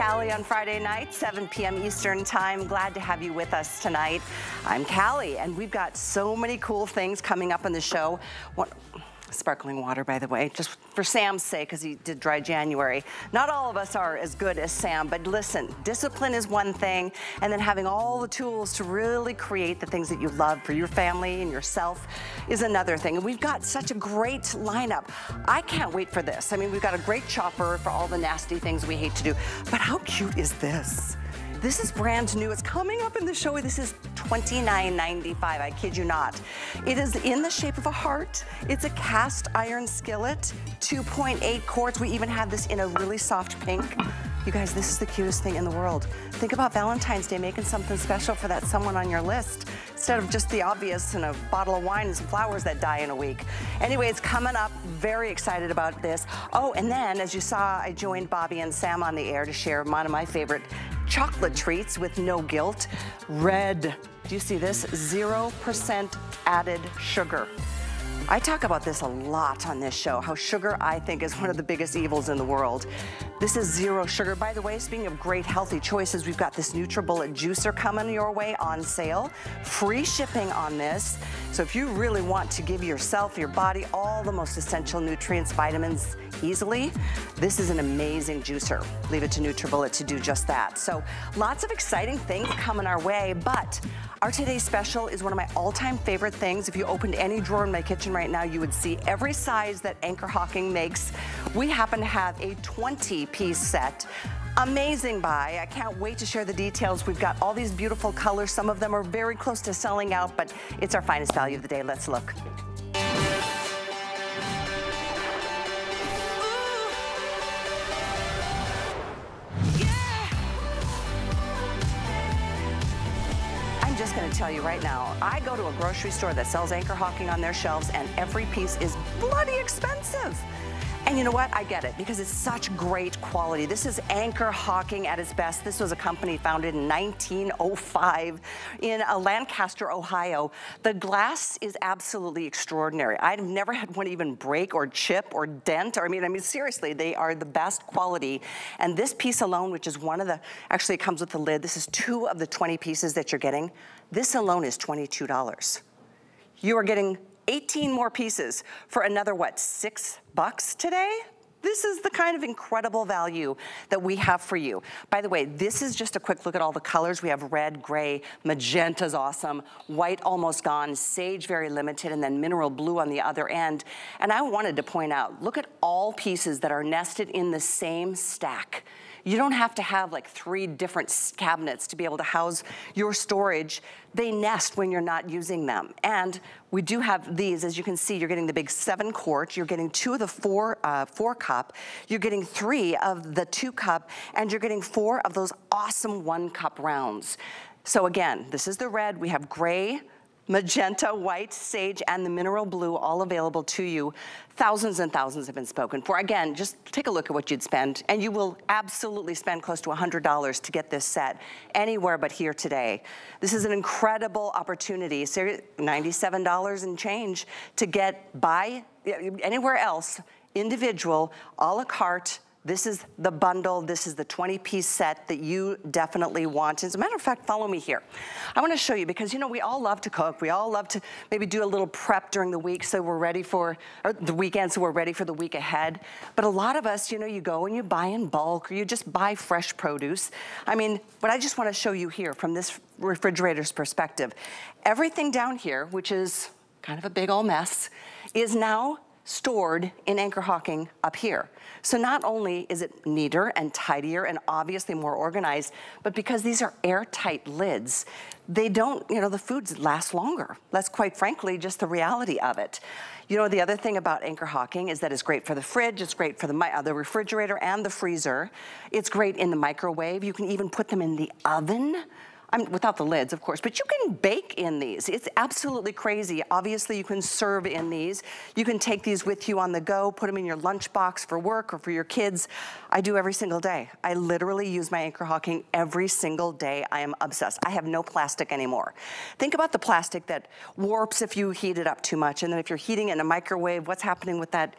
Callie on Friday night, 7 p.m. Eastern time. Glad to have you with us tonight. I'm Callie, and we've got so many cool things coming up in the show. What, sparkling water, by the way, just for Sam's sake, because he did dry January. Not all of us are as good as Sam, but listen, discipline is one thing, and then having all the tools to really create the things that you love for your family and yourself is another thing. And we've got such a great lineup. I can't wait for this. I mean, we've got a great chopper for all the nasty things we hate to do, but how cute is this? This is brand new. It's coming up in the show. This is $29.95. I kid you not. It is in the shape of a heart. It's a cast iron skillet, 2.8 quarts. We even have this in a really soft pink. You guys, this is the cutest thing in the world. Think about Valentine's Day, making something special for that someone on your list instead of just the obvious and a bottle of wine and some flowers that die in a week. Anyway, it's coming up. Very excited about this. Oh, and then as you saw, I joined Bobby and Sam on the air to share one of my favorite chocolate treats with no guilt. Red. Do you see this? 0% added sugar. I talk about this a lot on this show, how sugar I think is one of the biggest evils in the world. This is zero sugar. By the way, speaking of great healthy choices, we've got this NutriBullet juicer coming your way on sale. Free shipping on this. So if you really want to give yourself, your body, all the most essential nutrients, vitamins easily, this is an amazing juicer. Leave it to NutriBullet to do just that. So lots of exciting things coming our way, but our today's special is one of my all-time favorite things. If you opened any drawer in my kitchen right now, you would see every size that Anchor Hocking makes. We happen to have a 20-piece set amazing buy. I can't wait to share the details. We've got all these beautiful colors. Some of them are very close to selling out, but it's our finest value of the day. Let's look. Just gonna tell you right now, I go to a grocery store that sells Anchor Hocking on their shelves and every piece is bloody expensive. And you know what? I get it because it's such great quality. This is Anchor Hocking at its best. This was a company founded in 1905 in uh, Lancaster, Ohio. The glass is absolutely extraordinary. I've never had one even break or chip or dent. Or, I mean, I mean, seriously, they are the best quality. And this piece alone, which is one of the, actually it comes with the lid. This is two of the 20 pieces that you're getting. This alone is $22. You are getting 18 more pieces for another, what, six bucks today? This is the kind of incredible value that we have for you. By the way, this is just a quick look at all the colors. We have red, gray, magenta's awesome, white almost gone, sage very limited, and then mineral blue on the other end. And I wanted to point out, look at all pieces that are nested in the same stack. You don't have to have like three different cabinets to be able to house your storage. They nest when you're not using them. And we do have these, as you can see, you're getting the big seven quart, you're getting two of the four, uh, four cup, you're getting three of the two cup, and you're getting four of those awesome one cup rounds. So again, this is the red, we have gray, magenta, white, sage, and the mineral blue all available to you. Thousands and thousands have been spoken for. Again, just take a look at what you'd spend, and you will absolutely spend close to $100 to get this set anywhere but here today. This is an incredible opportunity, $97 and change to get by anywhere else, individual, a la carte, this is the bundle. This is the 20-piece set that you definitely want. As a matter of fact, follow me here. I want to show you because, you know, we all love to cook. We all love to maybe do a little prep during the week so we're ready for, or the weekend so we're ready for the week ahead. But a lot of us, you know, you go and you buy in bulk or you just buy fresh produce. I mean, what I just want to show you here from this refrigerator's perspective, everything down here, which is kind of a big old mess, is now stored in Anchor Hocking up here. So not only is it neater and tidier and obviously more organized, but because these are airtight lids, they don't, you know, the foods last longer. That's quite frankly just the reality of it. You know, the other thing about Anchor Hocking is that it's great for the fridge, it's great for the, uh, the refrigerator and the freezer. It's great in the microwave. You can even put them in the oven. I'm, without the lids, of course, but you can bake in these. It's absolutely crazy. Obviously, you can serve in these. You can take these with you on the go, put them in your lunchbox for work or for your kids. I do every single day. I literally use my Anchor Hocking every single day. I am obsessed. I have no plastic anymore. Think about the plastic that warps if you heat it up too much, and then if you're heating it in a microwave, what's happening with that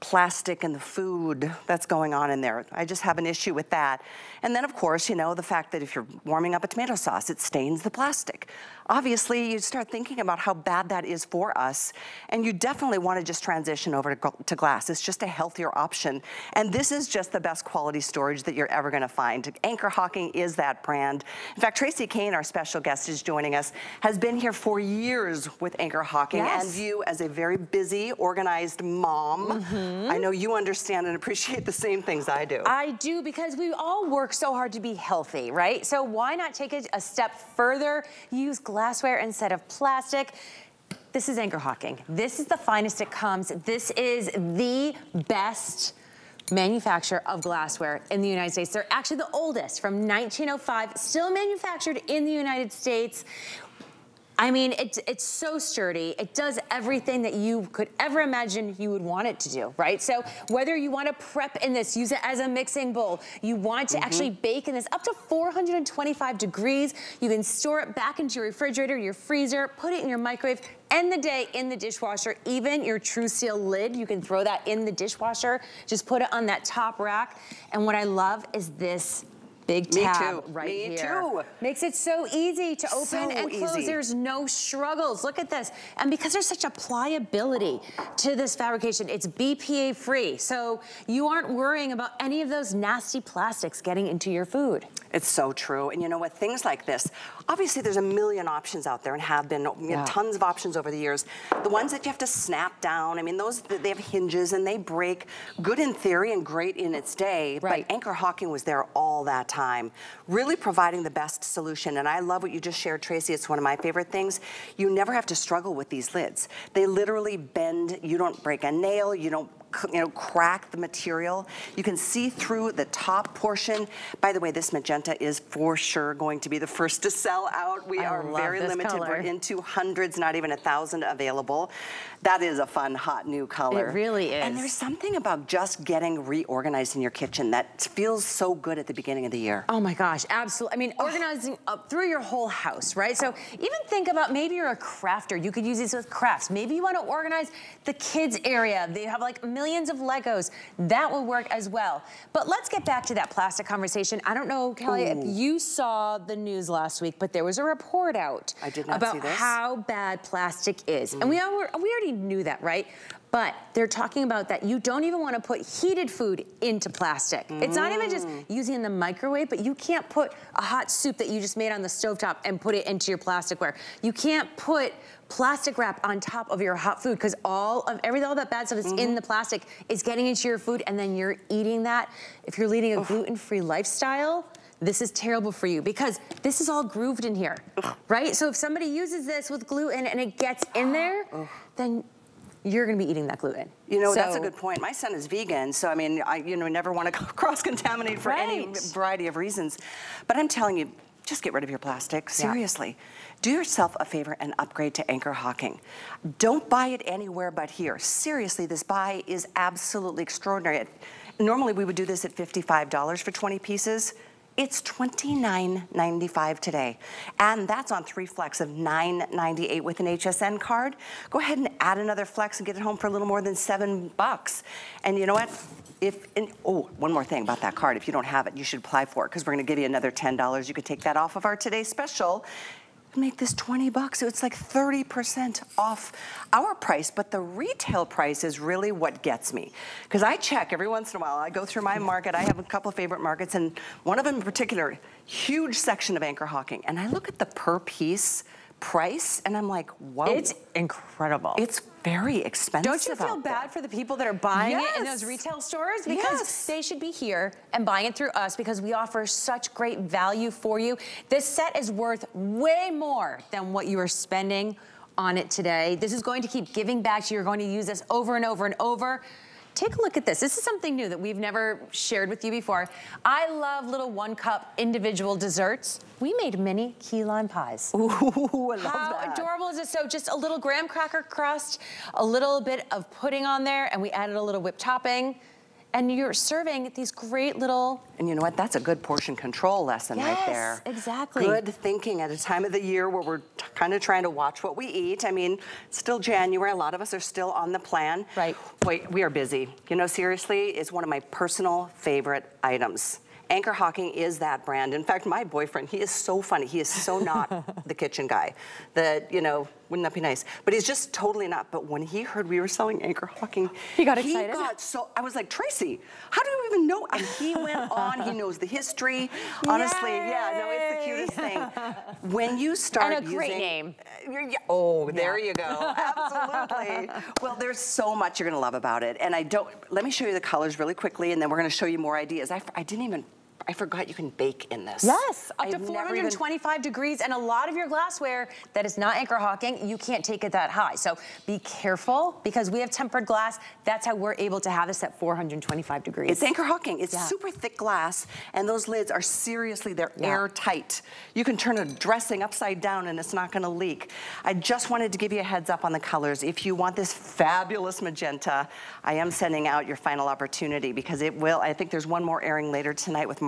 plastic and the food that's going on in there. I just have an issue with that. And then of course, you know, the fact that if you're warming up a tomato sauce, it stains the plastic. Obviously, you start thinking about how bad that is for us, and you definitely want to just transition over to, to glass. It's just a healthier option. And this is just the best quality storage that you're ever gonna find. Anchor Hocking is that brand. In fact, Tracy Kane, our special guest is joining us, has been here for years with Anchor Hocking yes. and you as a very busy, organized mom. Mm -hmm. I mm-hmm. know you understand and appreciate the same things I do. I do because we all work so hard to be healthy, right? So why not take it a step further? Use glassware instead of plastic. This is Anchor Hocking. This is the finest it comes. This is the best manufacturer of glassware in the United States. They're actually the oldest from 1905, still manufactured in the United States. I mean, it's, it's so sturdy. It does everything that you could ever imagine you would want it to do, right? So whether you want to prep in this, use it as a mixing bowl, you want to mm -hmm. actually bake in this up to 425 degrees, you can store it back into your refrigerator, your freezer, put it in your microwave, end the day in the dishwasher, even your TruSeal lid, you can throw that in the dishwasher, just put it on that top rack. And what I love is this big tab right Me here. too. Makes it so easy to open so and close. Easy. There's no struggles. Look at this. And because there's such a pliability to this fabrication, it's BPA free. So you aren't worrying about any of those nasty plastics getting into your food. It's so true. And you know what, things like this, obviously there's a million options out there and have been you know, tons of options over the years. The ones that you have to snap down, I mean, those, they have hinges and they break, good in theory and great in its day, right. but Anchor Hocking was there all that time, really providing the best solution. And I love what you just shared, Tracy. It's one of my favorite things. You never have to struggle with these lids. They literally bend, you don't break a nail, you don't you know, crack the material. You can see through the top portion. By the way, this magenta is for sure going to be the first to sell out. We I are very limited. Color. We're into hundreds, not even a thousand available. That is a fun, hot new color. It really is. And there's something about just getting reorganized in your kitchen that feels so good at the beginning of the year. Oh my gosh, absolutely. I mean, organizing up through your whole house, right? So even think about maybe you're a crafter. You could use these with crafts. Maybe you want to organize the kids area. They have like millions of Legos. That will work as well. But let's get back to that plastic conversation. I don't know, Callie, Ooh. if you saw the news last week, but there was a report out about how bad plastic is. Mm. And we, are, we already knew that, right? But they're talking about that you don't even want to put heated food into plastic. Mm. It's not even just mm. using in the microwave, but you can't put a hot soup that you just made on the stovetop and put it into your plasticware. You can't put plastic wrap on top of your hot food because all of everything, all that bad stuff that's mm -hmm. in mm-hmm. the plastic is getting into your food and then you're eating that. If you're leading a gluten-free lifestyle, this is terrible for you because this is all grooved in here, right? So if somebody uses this with gluten and it gets in there, then you're gonna be eating that gluten. You know, so, that's a good point. My son is vegan, so I mean, I you know never want to cross-contaminate for right. any variety of reasons. But I'm telling you, just get rid of your plastic, seriously. Yeah. Do yourself a favor and upgrade to Anchor Hocking. Don't buy it anywhere but here. Seriously, this buy is absolutely extraordinary. Normally we would do this at $55 for 20 pieces. It's $29.95 today. And that's on three flex of $9.98 with an HSN card. Go ahead and add another flex and get it home for a little more than seven bucks. And you know what? If, oh, one more thing about that card. If you don't have it, you should apply for it because we're gonna give you another $10. You could take that off of our today's special make this 20 bucks. So it's like 30% off our price, but the retail price is really what gets me. Because I check every once in a while, I go through my market, I have a couple of favorite markets, and one of them in particular, huge section of Anchor Hocking, and I look at the per piece price and I'm like, whoa. It's incredible. It's very expensive Don't you feel bad for the people that are buying yes. it in those retail stores? Because yes. they should be here and buying it through us because we offer such great value for you. This set is worth way more than what you are spending on it today. This is going to keep giving back to you. You're going to use this over and over and over. Take a look at this. This is something new that we've never shared with you before. I love little one cup individual desserts. We made mini key lime pies. Ooh, I love How that. adorable is it? So just a little graham cracker crust, a little bit of pudding on there, and we added a little whipped topping. And you're serving these great little and you know what? That's a good portion control lesson yes, right there. exactly. Good thinking at a time of the year where we're kind of trying to watch what we eat. I mean still january a lot of us are still on the plan. Right. Wait we are busy. You know seriously it's one of my personal favorite items. Anchor Hocking is that brand. In fact, my boyfriend, he is so funny. He is so not the kitchen guy. That, you know, wouldn't that be nice? But he's just totally not. But when he heard we were selling Anchor Hocking, he got excited. He got so, I was like, Tracy, how do you even know? And he went on, he knows the history. Honestly, Yay! yeah, no, it's the cutest thing. When you start and a great using, name. Uh, oh, yeah. there you go. Absolutely. well, there's so much you're gonna love about it. And I don't, let me show you the colors really quickly and then we're gonna show you more ideas. I, I didn't even I forgot you can bake in this. Yes, up to 425 even... degrees. And a lot of your glassware that is not anchor hocking, you can't take it that high. So be careful because we have tempered glass. That's how we're able to have this at 425 degrees. It's anchor hocking. It's yeah. super thick glass. And those lids are seriously, they're yeah. airtight. You can turn a dressing upside down and it's not gonna leak. I just wanted to give you a heads up on the colors. If you want this fabulous magenta, I am sending out your final opportunity because it will, I think there's one more airing later tonight with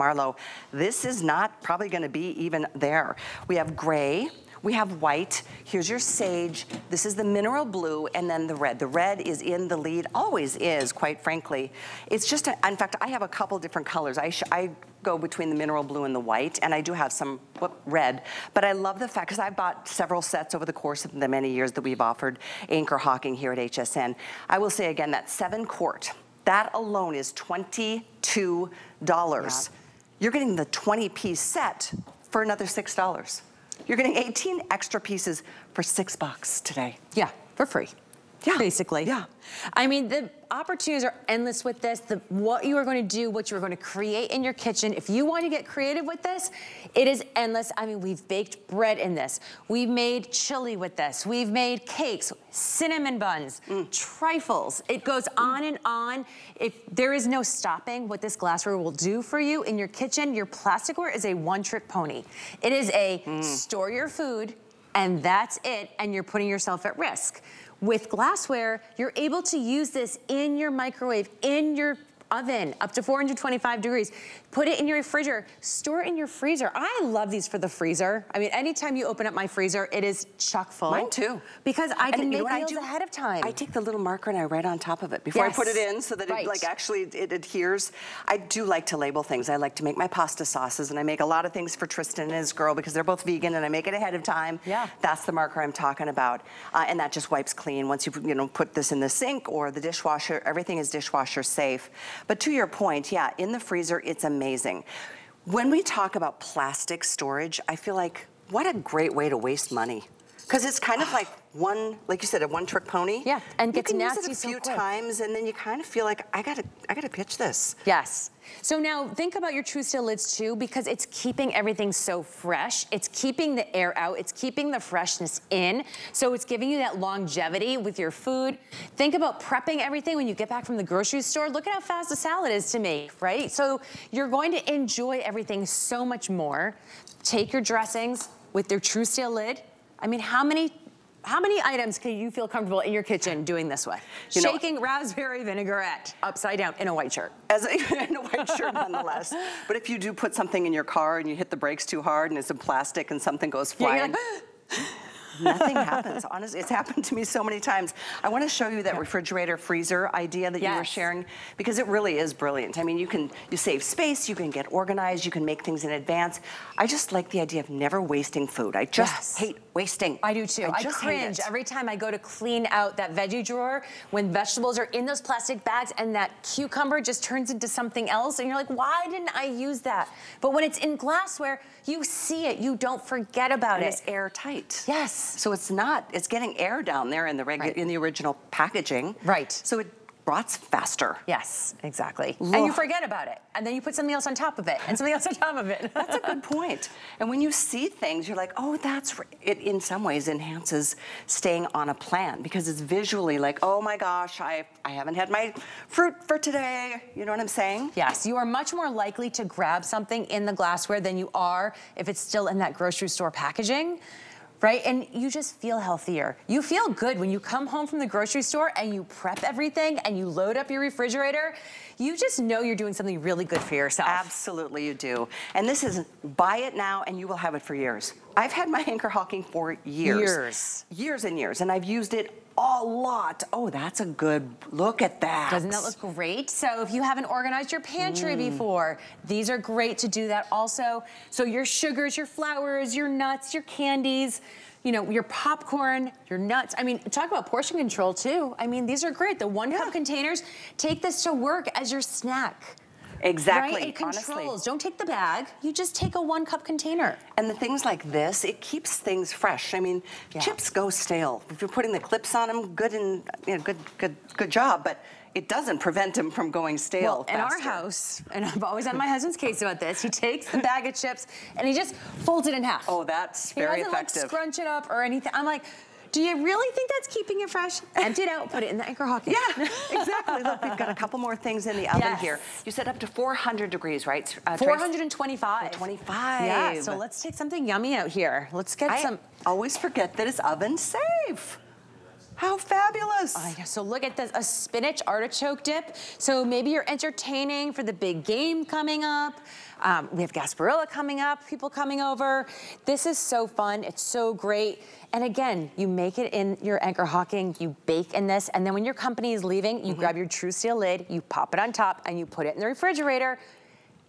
This is not probably gonna be even there. We have gray, we have white, here's your sage, this is the mineral blue, and then the red. The red is in the lead, always is, quite frankly. It's just, a, in fact, I have a couple different colors. I, I go between the mineral blue and the white, and I do have some whoop, red. But I love the fact, because I've bought several sets over the course of the many years that we've offered Anchor Hocking here at HSN. I will say again, that seven quart, that alone is $22. Yeah. You're getting the 20 piece set for another $6. You're getting 18 extra pieces for six bucks today. Yeah, for free. Yeah. Basically. Yeah. I mean, the opportunities are endless with this. The, what you are going to do, what you are going to create in your kitchen. If you want to get creative with this, it is endless. I mean, we've baked bread in this. We've made chili with this. We've made cakes, cinnamon buns, mm. trifles. It goes on and on. If there is no stopping what this glassware will do for you in your kitchen, your plasticware is a one-trick pony. It is a mm. store your food, and that's it, and you're putting yourself at risk. With glassware, you're able to use this in your microwave, in your oven up to 425 degrees. Put it in your refrigerator, store it in your freezer. I love these for the freezer. I mean, anytime you open up my freezer, it is chock full. Mine too. Because I can and make meals do, ahead of time. I take the little marker and I write on top of it before yes. I put it in so that right. it like actually it adheres. I do like to label things. I like to make my pasta sauces and I make a lot of things for Tristan and his girl because they're both vegan and I make it ahead of time. Yeah. That's the marker I'm talking about. Uh, and that just wipes clean once you you know put this in the sink or the dishwasher. Everything is dishwasher safe. But to your point, yeah, in the freezer, it's amazing. When we talk about plastic storage, I feel like what a great way to waste money. Because it's kind of like one, like you said, a one-trick pony. Yeah, and gets nasty use it a few so times, and then you kind of feel like I gotta, I gotta pitch this. Yes. So now think about your True TruSeal lids too, because it's keeping everything so fresh. It's keeping the air out. It's keeping the freshness in. So it's giving you that longevity with your food. Think about prepping everything when you get back from the grocery store. Look at how fast a salad is to make, right? So you're going to enjoy everything so much more. Take your dressings with their TruSeal lid. I mean, how many how many items can you feel comfortable in your kitchen doing this with? You Shaking know, raspberry vinaigrette upside down in a white shirt. As a, in a white shirt nonetheless. But if you do put something in your car and you hit the brakes too hard and it's in plastic and something goes flying. Yeah, Nothing happens. Honestly, it's happened to me so many times. I want to show you that refrigerator freezer idea that yes. you were sharing because it really is brilliant. I mean, you can you save space, you can get organized, you can make things in advance. I just like the idea of never wasting food. I just yes. hate wasting. I do too. I, I cringe every time I go to clean out that veggie drawer when vegetables are in those plastic bags and that cucumber just turns into something else and you're like, why didn't I use that? But when it's in glassware, you see it, you don't forget about and it. it's airtight. Yes. So it's not, it's getting air down there in the, right. in the original packaging. Right. So it rots faster. Yes, exactly. Ugh. And you forget about it. And then you put something else on top of it and something else on top of it. that's a good point. And when you see things, you're like, oh, that's, it in some ways enhances staying on a plan because it's visually like, oh my gosh, I, I haven't had my fruit for today. You know what I'm saying? Yes, you are much more likely to grab something in the glassware than you are if it's still in that grocery store packaging right? And you just feel healthier. You feel good when you come home from the grocery store and you prep everything and you load up your refrigerator. You just know you're doing something really good for yourself. Absolutely you do. And this is buy it now and you will have it for years. I've had my anchor hocking for years. Years. Years and years. And I've used it a lot. Oh, that's a good look at that. Doesn't that look great? So if you haven't organized your pantry mm. before, these are great to do that also. So your sugars, your flours, your nuts, your candies, you know, your popcorn, your nuts. I mean, talk about portion control too. I mean, these are great. The one yeah. cup containers, take this to work as your snack. Exactly. Right? It controls. Honestly. Don't take the bag. You just take a one cup container. And the things like this, it keeps things fresh. I mean, yeah. chips go stale. If you're putting the clips on them, good and you know, good, good, good job. But it doesn't prevent them from going stale. Well, in our house, and I've always had my husband's case about this, he takes the bag of chips and he just folds it in half. Oh, that's very effective. he doesn't. Like, scrunch it up or anything. I'm like, do you really think that's keeping it fresh? Empty it out, put it in the anchor hocking. Yeah, exactly. Look, we've got a couple more things in the oven yes. here. You said up to 400 degrees, right? Uh, 425. 425. Yeah, so let's take something yummy out here. Let's get I some. always forget that it's oven safe. How fabulous. So look at this, a spinach artichoke dip. So maybe you're entertaining for the big game coming up. Um, we have Gasparilla coming up, people coming over. This is so fun, it's so great. And again, you make it in your anchor hocking, you bake in this, and then when your company is leaving, you mm -hmm. grab your TruSeal lid, you pop it on top, and you put it in the refrigerator,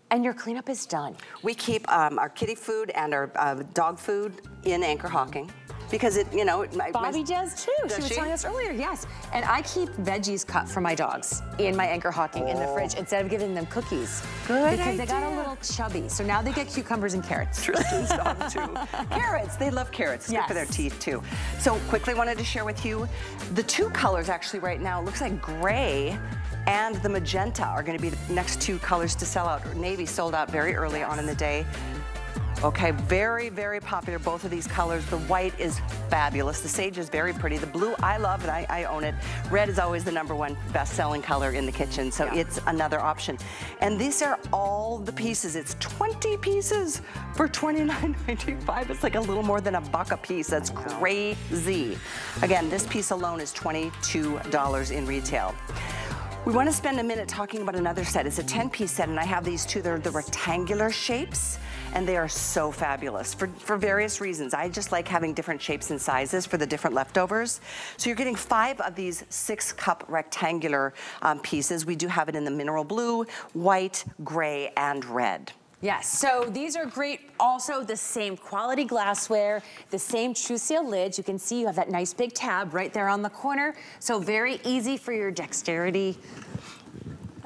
and your cleanup is done. We keep um, our kitty food and our uh, dog food in anchor hocking because it, you know. My, Bobby my, does too. Does she was she? telling us earlier, yes. And I keep veggies cut for my dogs in my anchor hocking oh. in the oh. fridge instead of giving them cookies. Good Because idea. they got a little chubby. So now they get cucumbers and carrots. Tristan's dog too. carrots, they love carrots. Yes. Good for their teeth too. So quickly wanted to share with you the two colors actually right now. Looks like gray and the magenta are gonna be the next two colors to sell out. Navy sold out very early yes. on in the day. Okay, very, very popular, both of these colors. The white is fabulous. The sage is very pretty. The blue, I love and I, I own it. Red is always the number one best-selling color in the kitchen, so yeah. it's another option. And these are all the pieces. It's 20 pieces for $29.95. It's like a little more than a buck a piece. That's crazy. Again, this piece alone is $22 in retail. We want to spend a minute talking about another set. It's a 10-piece set, and I have these two. They're the rectangular shapes and they are so fabulous for, for various reasons. I just like having different shapes and sizes for the different leftovers. So you're getting five of these six cup rectangular um, pieces. We do have it in the mineral blue, white, gray, and red. Yes, so these are great. Also, the same quality glassware, the same TruSeal lids. You can see you have that nice big tab right there on the corner. So very easy for your dexterity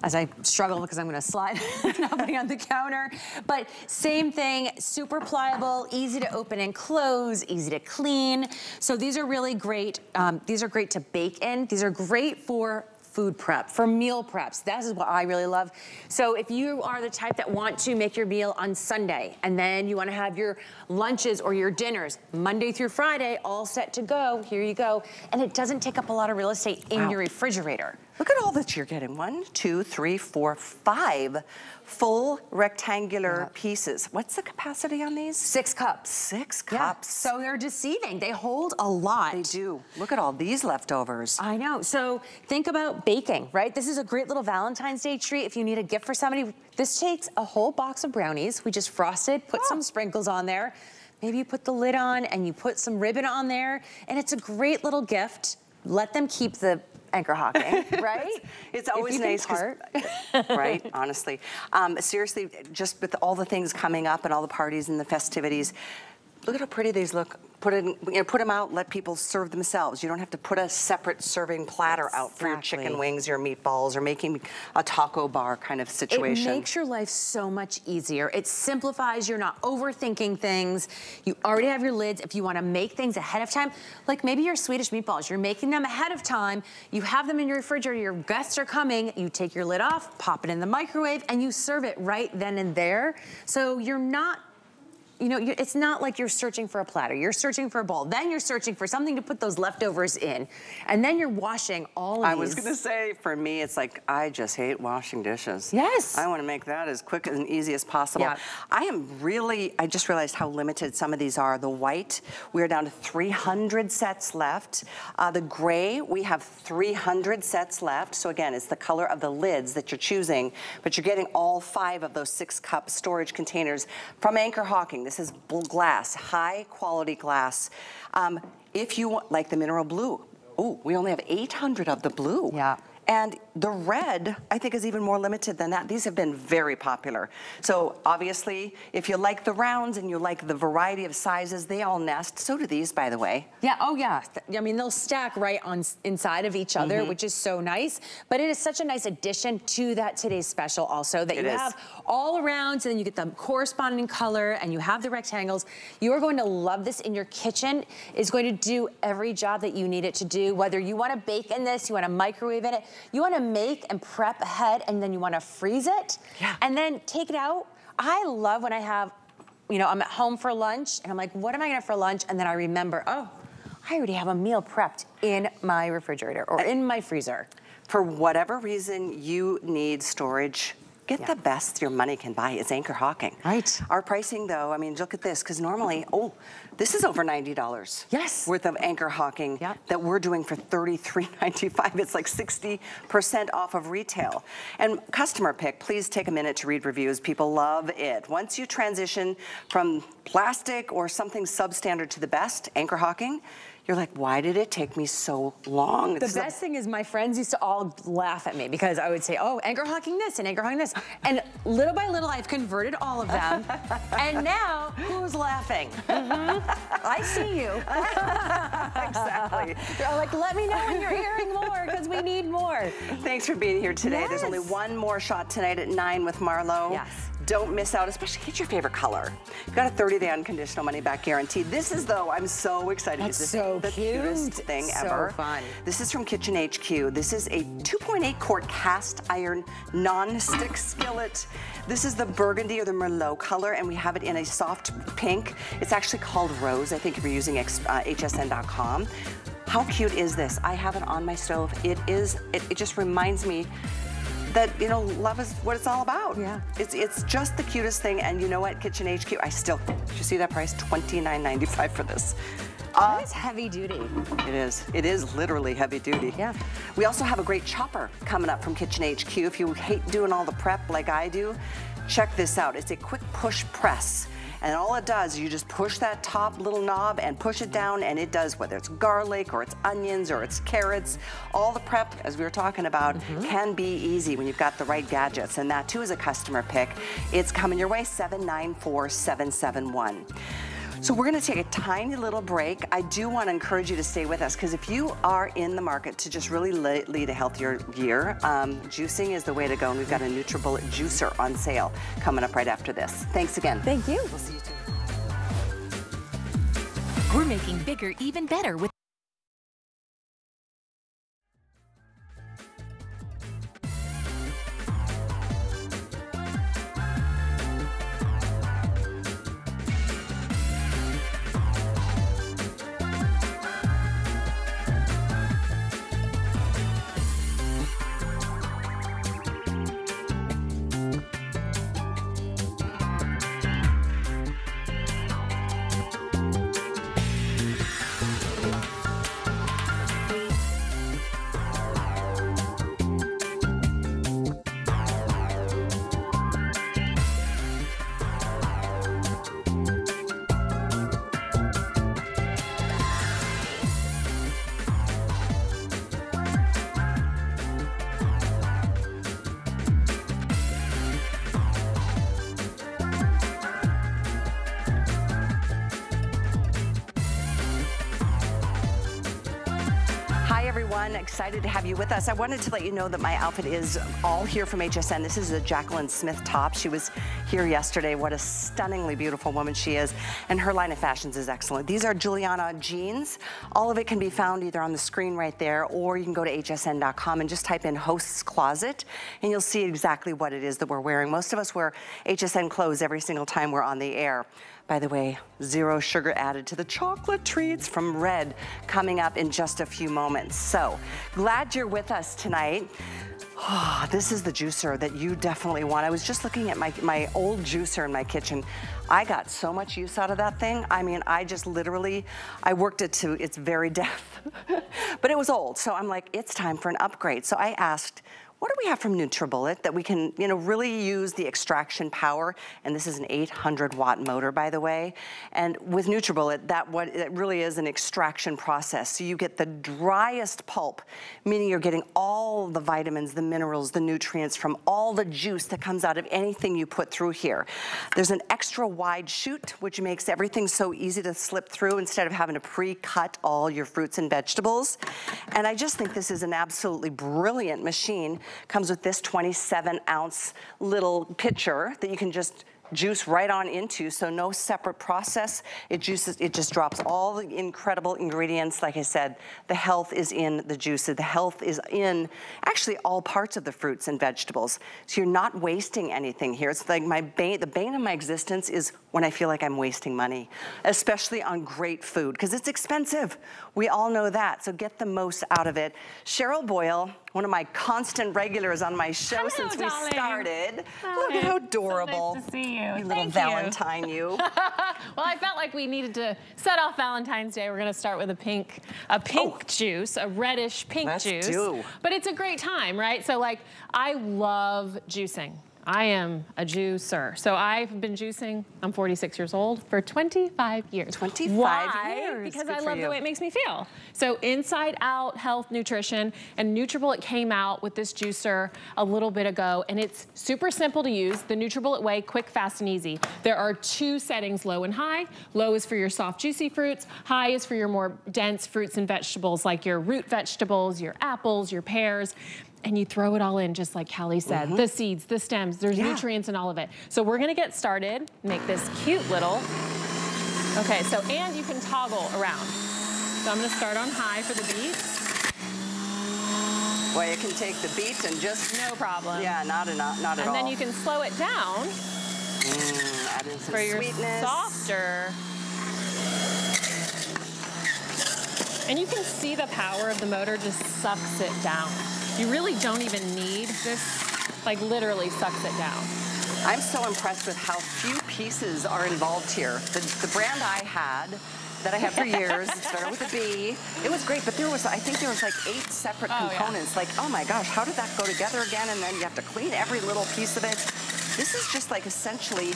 as I struggle because I'm gonna slide nothing on the counter. But same thing, super pliable, easy to open and close, easy to clean. So these are really great. Um, these are great to bake in. These are great for food prep, for meal preps. That is what I really love. So if you are the type that want to make your meal on Sunday and then you wanna have your lunches or your dinners Monday through Friday all set to go, here you go. And it doesn't take up a lot of real estate in wow. your refrigerator. Look at all that you're getting. One, two, three, four, five full rectangular yep. pieces. What's the capacity on these? Six cups. Six cups. Yeah. So they're deceiving. They hold a lot. They do. Look at all these leftovers. I know. So think about baking, right? This is a great little Valentine's Day treat if you need a gift for somebody. This takes a whole box of brownies. We just frosted, put oh. some sprinkles on there. Maybe you put the lid on and you put some ribbon on there and it's a great little gift. Let them keep the anchor hocking, right? it's always nice, right? Honestly, um, seriously, just with all the things coming up and all the parties and the festivities, look at how pretty these look put it, you know, put them out, let people serve themselves. You don't have to put a separate serving platter exactly. out for your chicken wings, your meatballs, or making a taco bar kind of situation. It makes your life so much easier. It simplifies, you're not overthinking things. You already have your lids. If you wanna make things ahead of time, like maybe your Swedish meatballs, you're making them ahead of time, you have them in your refrigerator, your guests are coming, you take your lid off, pop it in the microwave, and you serve it right then and there. So you're not you know, it's not like you're searching for a platter. You're searching for a bowl. Then you're searching for something to put those leftovers in. And then you're washing all of I these. was gonna say, for me, it's like, I just hate washing dishes. Yes. I wanna make that as quick and easy as possible. Yeah. I am really, I just realized how limited some of these are. The white, we're down to 300 sets left. Uh, the gray, we have 300 sets left. So again, it's the color of the lids that you're choosing, but you're getting all five of those six cup storage containers from Anchor Hocking. This is glass, high quality glass. Um, if you want, like the mineral blue, oh, we only have 800 of the blue. Yeah. And the red, I think, is even more limited than that. These have been very popular. So obviously, if you like the rounds and you like the variety of sizes, they all nest. So do these, by the way. Yeah, oh yeah. I mean, they'll stack right on inside of each other, Mm-hmm. which is so nice. But it is such a nice addition to that today's special also that It you is. have all around and then you get the corresponding color and you have the rectangles. You are going to love this in your kitchen. It's going to do every job that you need it to do. Whether you want to bake in this, you want to microwave in it, you want to make and prep ahead and then you want to freeze it Yeah. and then take it out. I love when I have, you know, I'm at home for lunch and I'm like, what am I gonna have for lunch? And then I remember, oh, I already have a meal prepped in my refrigerator or in my freezer. For whatever reason you need storage, get Yeah. the best your money can buy. It's Anchor Hocking. Right. Our pricing, though, I mean, look at this, because normally, oh, this is over $90. Yes. Worth of Anchor Hocking that we're doing for $33.95. It's like 60% off of retail. And customer pick, please take a minute to read reviews. People love it. Once you transition from plastic or something substandard to the best, Anchor Hocking, you're like, why did it take me so long? The It's best thing is my friends used to all laugh at me because I would say, oh, anchor hocking this and anchor hocking this. And little by little, I've converted all of them. and now, who's laughing? Mhm. I see you. exactly. They're like, let me know when you're hearing more because we need more. Thanks for being here today. There's only one more shot tonight at 9 with Marlo. Yes. Don't miss out, especially get your favorite color. You've got a 30-day unconditional money-back guarantee. This is, though, I'm so excited. That's this so is the cute. cutest thing So ever. fun. This is from Kitchen HQ. This is a 2.8 quart cast iron non-stick skillet. This is the burgundy or the Merlot color, and we have it in a soft pink. It's actually called Rose, I think if you're using X- uh, hsn.com. How cute is this? I have it on my stove. It is, it, it just reminds me that, you know, love is what it's all about. Yeah. It's, it's just the cutest thing, and you know what, Kitchen HQ, I still, did you see that price? $29.95 for this. that uh, is heavy duty. It is. It is literally heavy duty. Yeah. We also have a great chopper coming up from Kitchen HQ. If you hate doing all the prep like I do, check this out. It's a quick push press. And all it does, you just push that top little knob and push it down, and it does whether it's garlic or it's onions or it's carrots. All the prep, as we were talking about, mm-hmm. can be easy when you've got the right gadgets. And that too is a customer pick. It's coming your way, 794771. So we're gonna take a tiny little break. I do wanna encourage you to stay with us because if you are in the market to just really lead a healthier year, um, juicing is the way to go. And we've got a NutriBullet juicer on sale coming up right after this. Thanks again. Thank you. We'll see you soon. We're making bigger even better with us. I wanted to let you know that my outfit is all here from HSN. This is a Jaclyn Smith top. She was here yesterday. What a stunningly beautiful woman she is. And her line of fashions is excellent. These are Juliana jeans. All of it can be found either on the screen right there or you can go to hsn.com and just type in host's closet and you'll see exactly what it is that we're wearing. Most of us wear HSN clothes every single time we're on the air. By the way, zero sugar added to the chocolate treats from Red coming up in just a few moments. So glad you're with us tonight. Oh, this is the juicer that you definitely want. I was just looking at my, my old juicer in my kitchen. I got so much use out of that thing. I mean, I just literally, I worked it to its very death. but it was old, so I'm like, it's time for an upgrade. So I asked what do we have from NutriBullet that we can, you know, really use the extraction power? And this is an 800 watt motor, by the way. And with NutriBullet, that what it really is an extraction process. So you get the driest pulp, meaning you're getting all the vitamins, the minerals, the nutrients from all the juice that comes out of anything you put through here. There's an extra wide chute, which makes everything so easy to slip through instead of having to pre-cut all your fruits and vegetables. And I just think this is an absolutely brilliant machine Comes with this 27 ounce little pitcher that you can just juice right on into, so no separate process. It juices, it just drops all the incredible ingredients. Like I said, the health is in the juices. The health is in actually all parts of the fruits and vegetables. So you're not wasting anything here. It's like my bane, the bane of my existence is when I feel like I'm wasting money, especially on great food, because it's expensive. We all know that, so get the most out of it. Cheryl Boyle, one of my constant regulars on my show Hello, since darling. we started. Hi. Look at how adorable. So nice to see you. You little Valentine, you. well, I felt like we needed to set off Valentine's Day. We're gonna start with a pink, a pink Oh. juice, a reddish pink Let's juice. do. But it's a great time, right? So like, I love juicing. I am a juicer. So I've been juicing, I'm 46 years old, for 25 years. 25 Why? years. Because Good I love you. the way it makes me feel. So Inside Out Health Nutrition and NutriBullet came out with this juicer a little bit ago and it's super simple to use. The NutriBullet way, quick, fast, and easy. There are two settings, low and high. Low is for your soft, juicy fruits. High is for your more dense fruits and vegetables like your root vegetables, your apples, your pears and you throw it all in just like Callie said. The seeds, the stems, there's Yeah. nutrients in all of it. So we're gonna get started, make this cute little, okay, so, and you can toggle around. So I'm gonna start on high for the beets, Well, you can take the beet and just, no problem. yeah, not, not, not at And all. then you can slow it down Mm, add in some for your sweetness. softer. And you can see the power of the motor just sucks it down. You really don't even need this, like literally sucks it down. I'm so impressed with how few pieces are involved here. The, the brand I had, that I had for years, it started with a B. It was great, but there was, I think there was like eight separate Oh, yeah. components. Like, oh my gosh, how did that go together again? And then you have to clean every little piece of it. This is just like essentially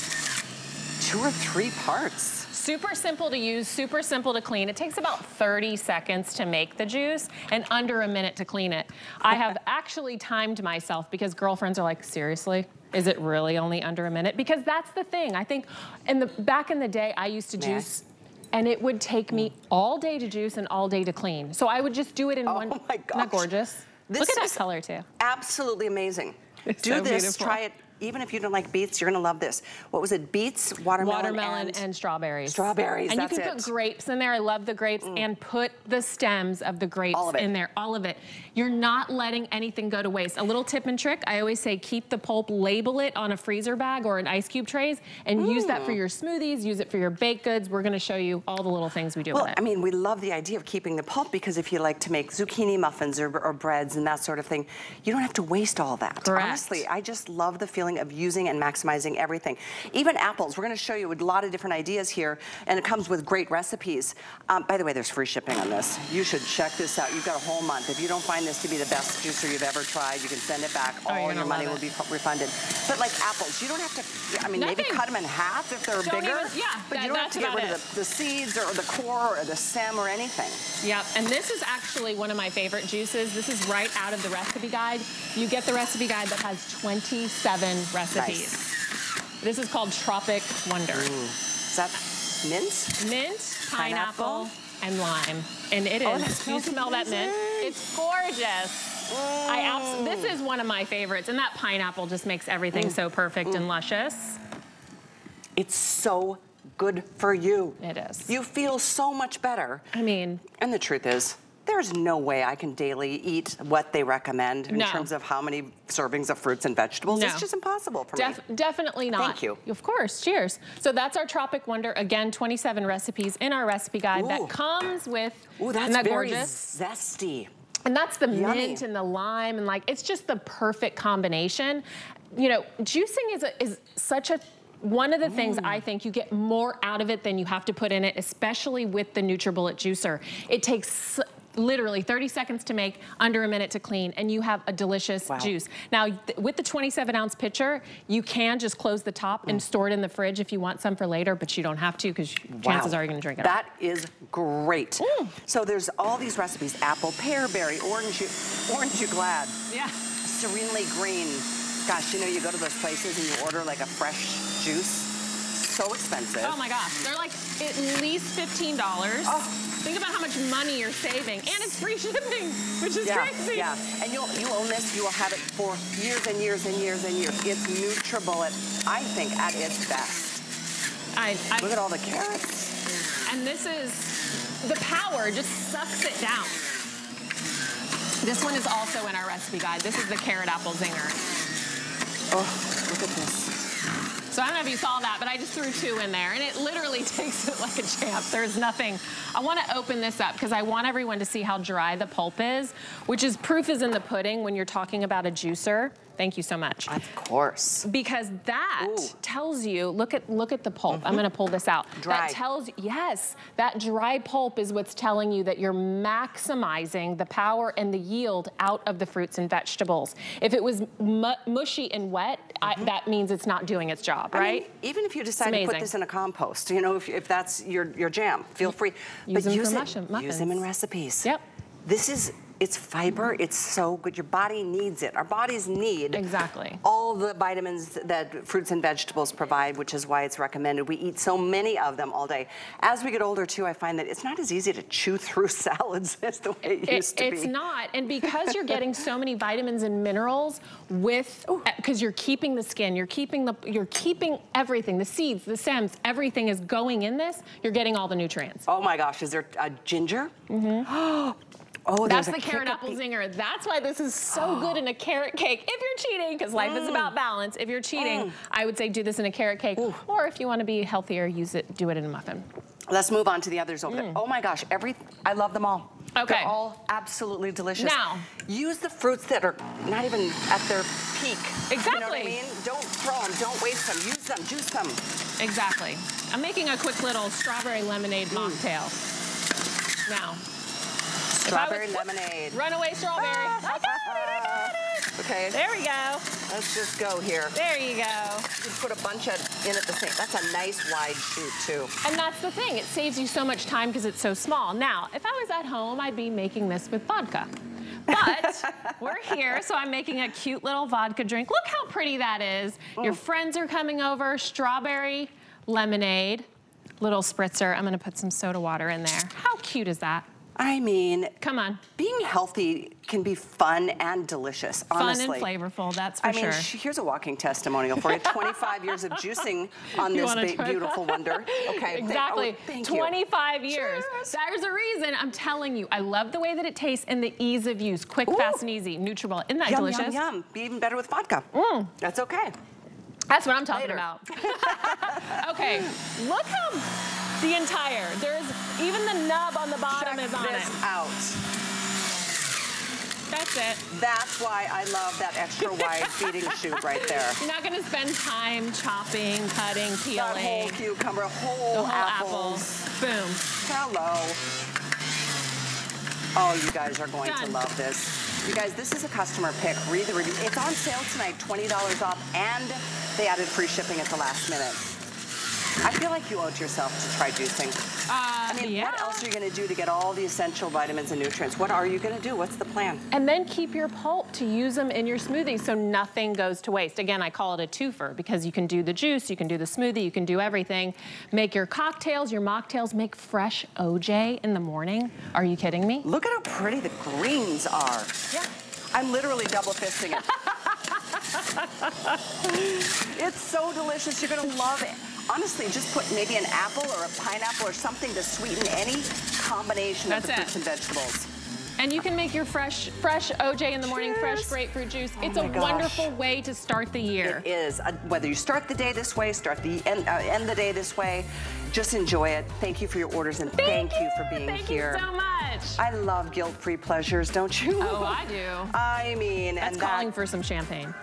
two or three parts. Super simple to use, super simple to clean. It takes about 30 seconds to make the juice and under a minute to clean it. I have actually timed myself because girlfriends are like, seriously? Is it really only under a minute? Because that's the thing. I think in the back in the day, I used to Yeah. juice and it would take me mm. all day to juice and all day to clean. So I would just do it in Oh one. my Isn't that gorgeous? This Look at that color too. Absolutely amazing. It's Do so this, beautiful. try it. Even if you don't like beets, you're gonna love this. What was it? Beets, watermelon, Watermelon and, and strawberries. strawberries, And you can it. Mm. put grapes in there. I love the grapes. And put the stems of the grapes of in there. All of it. You're not letting anything go to waste. A little tip and trick, I always say keep the pulp, label it on a freezer bag or an ice cube trays, and use that Mm. for your smoothies, use it for your baked goods. We're gonna show you all the little things we do Well, with it. I mean, we love the idea of keeping the pulp because if you like to make zucchini muffins or, or breads and that sort of thing, you don't have to waste all that. Correct. Honestly, I just love the feeling of using and maximizing everything. Even apples, we're gonna show you a lot of different ideas here, and it comes with great recipes. Um, by the way, there's free shipping on this. You should check this out. You've got a whole month. If you don't find this to be the best juicer you've ever tried, you can send it back. Oh, All gonna your money will be refunded. But like apples, you don't have to, I mean, maybe cut them in half if they're Don't bigger, even- yeah, but that- you don't have to get rid it. of the, the seeds or the core or the stem or anything. Yep, and this is actually one of my favorite juices. This is right out of the recipe guide. You get the recipe guide that has 27 recipes. This is called Tropic Wonder. Is that mint? Mint, Pineapple. pineapple, and lime. And it is, Oh, you smell that mint? It's gorgeous. I this is one of my favorites, and that pineapple just makes everything Mm. so perfect and luscious. It's so good for you. It is. You feel so much better. I mean, And the truth is, there's no way I can daily eat what they recommend in No. terms of how many servings of fruits and vegetables. No. It's just impossible for Def- me. definitely not. Thank you. Of course, cheers. So that's our Tropic Wonder. Again, 27 recipes in our recipe guide Ooh. that comes with, Ooh, that's that very gorgeous? zesty. And that's the Yummy. mint and the lime and like it's just the perfect combination. You know, juicing is a, is such a one of the things mm. I think you get more out of it than you have to put in it, especially with the NutriBullet juicer. It takes literally 30 seconds to make, under a minute to clean, and you have a delicious Wow. juice. Now, th- with the 27 ounce pitcher, you can just close the top and mm. store it in the fridge if you want some for later, but you don't have to because chances are you're gonna drink it all. That is great. Mm. So there's all these recipes: apple, pear, berry, orange, you, orange you glad, yeah. serenely green. Gosh, you know, you go to those places and you order like a fresh juice. So expensive. Oh my gosh, they're like at least fifteen dollars. Oh. Think about how much money you're saving, and it's free shipping, which is yeah, crazy. yeah. And you'll you own this. You will have it for years and years and years and years. It's NutriBullet, I think, at its best. I, I, Look at all the carrots. and this is the power just sucks it down. This one is also in our recipe guide. This is the carrot apple zinger. Oh, look at this. So I don't know if you saw that, but I just threw two in there, and it literally takes it like a champ. There's nothing. I want to open this up because I want everyone to see how dry the pulp is, which is proof is in the pudding when you're talking about a juicer. Thank you so much. Of course. because that Ooh. Mm-hmm. tells you look at look at the pulp i'm going to pull this out Dry. that tells yes that dry pulp is what's telling you that you're maximizing the power and the yield out of the fruits and vegetables if it was mu- mushy and wet I, that means it's not doing its job Mm-hmm. I mean, right even if you decide to put this in a compost, you know, if, if that's your, your jam, feel free. Use but them use for it. muffin- Use them in recipes. Yep. This is, it's fiber. It's so good. Your body needs it. Our bodies need Exactly. all the vitamins that fruits and vegetables provide, which is why it's recommended. We eat so many of them all day. As we get older, too, I find that it's not as easy to chew through salads as the way it, It- used to it's be. It's not, and because you're getting so many vitamins and minerals with, because you're keeping the skin, you're keeping the, you're keeping everything, the seeds, the stems, everything is going in this. You're getting all the nutrients. Oh my gosh, is there a ginger? Mm-hmm. oh, That's the carrot apple zinger. That's why this is so good in a carrot cake. If you're cheating, because life is mm. about balance. If you're cheating, mm. I would say do this in a carrot cake. Or if you want to be healthier, use it, do it in a muffin. Let's move on to the others over there. Mm. Oh my gosh, every I love them all. Mm. Okay. They're all absolutely delicious. Now- use the fruits that are not even at their peak. Exactly. You know what I mean? Don't throw them, don't waste them. Use them, juice them. Exactly. I'm making a quick little strawberry lemonade mocktail. Now, Strawberry was- lemonade. runaway strawberry. I got it, I got it. Okay, There we go. let's just go here. There you go. You put a bunch of in at the same. That's a nice wide shoot too. And that's the thing, it saves you so much time because it's so small. Now, if I was at home, I'd be making this with vodka. But we're here, so I'm making a cute little vodka drink. Look how pretty that is. Your oh. friends are coming over, strawberry lemonade, little spritzer. I'm gonna put some soda water in there. How cute is that? I mean, Come on. being healthy can be fun and delicious. Honestly. Fun and flavorful, that's for I mean, sure. sh- here's a walking testimonial for you. 25 years of juicing on You this beautiful that? wonder. Okay. thank- Exactly. oh, thank you. 25 years. Cheers. There's a reason I'm telling you. I love the way that it tastes and the ease of use. Quick, Ooh. fast, and easy. Nutribullet. Isn't that Yum, delicious? Mm. yum, yum. Be even better with vodka. That's okay. That's what I'm talking Later. about. okay, look how the entire, there's even the nub on the bottom Check is on this it. out. That's it. That's why I love that extra wide feeding chute right there. You're not gonna spend time chopping, cutting, That whole peeling. cucumber, whole, The whole apples. apple. Boom. Hello. Oh, you guys are going to love this. You guys, this is a customer pick. Read the review. It's on sale tonight, $20 off, and they added free shipping at the last minute. I feel like you owe it to yourself to try juicing. Uh, I mean, yeah. what else are you going to do to get all the essential vitamins and nutrients? What are you going to do? What's the plan? And then keep your pulp to use them in your smoothie so nothing goes to waste. Again, I call it a twofer because you can do the juice, you can do the smoothie, you can do everything. Make your cocktails, your mocktails, make fresh OJ in the morning. Are you kidding me? Look at how pretty the greens are. Yeah. I'm literally double fisting it. it's so delicious. You're gonna love it. Honestly, just put maybe an apple or a pineapple or something to sweeten any combination That's of the it. fruits and vegetables. And you can make your fresh, fresh OJ in the morning, fresh grapefruit juice. Oh it's a gosh. wonderful way to start the year. It is. Uh, whether you start the day this way, start the end, uh, end the day this way, just enjoy it. Thank you for your orders and thank, you for being Thank here. Thank you so much. I love guilt-free pleasures, don't you? Oh, I do. I mean, That's and calling that, for some champagne.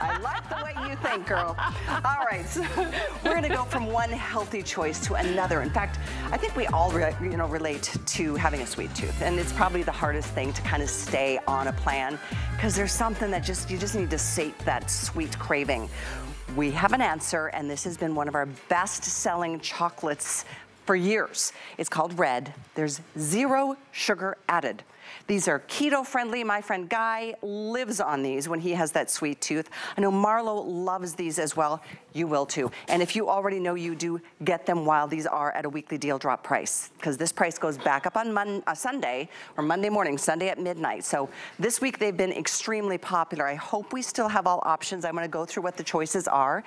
I like the way you think, girl. All right, so we're gonna go from one healthy choice to another. In fact, I think we all, you know, relate to having a sweet tooth, and it's probably the hardest thing to kind of stay on a plan because there's something that just you just need to sate that sweet craving. We have an answer, and this has been one of our best-selling chocolates for years. It's called Red. There's zero sugar added. These are keto friendly. My friend Guy lives on these when he has that sweet tooth. I know Marlo loves these as well. You will too. And if you already know you do, get them while these are at a weekly deal drop price because this price goes back up on Mon- uh, Sunday or Monday morning, Sunday at midnight. So this week they've been extremely popular. I hope we still have all options. I'm gonna go through what the choices are.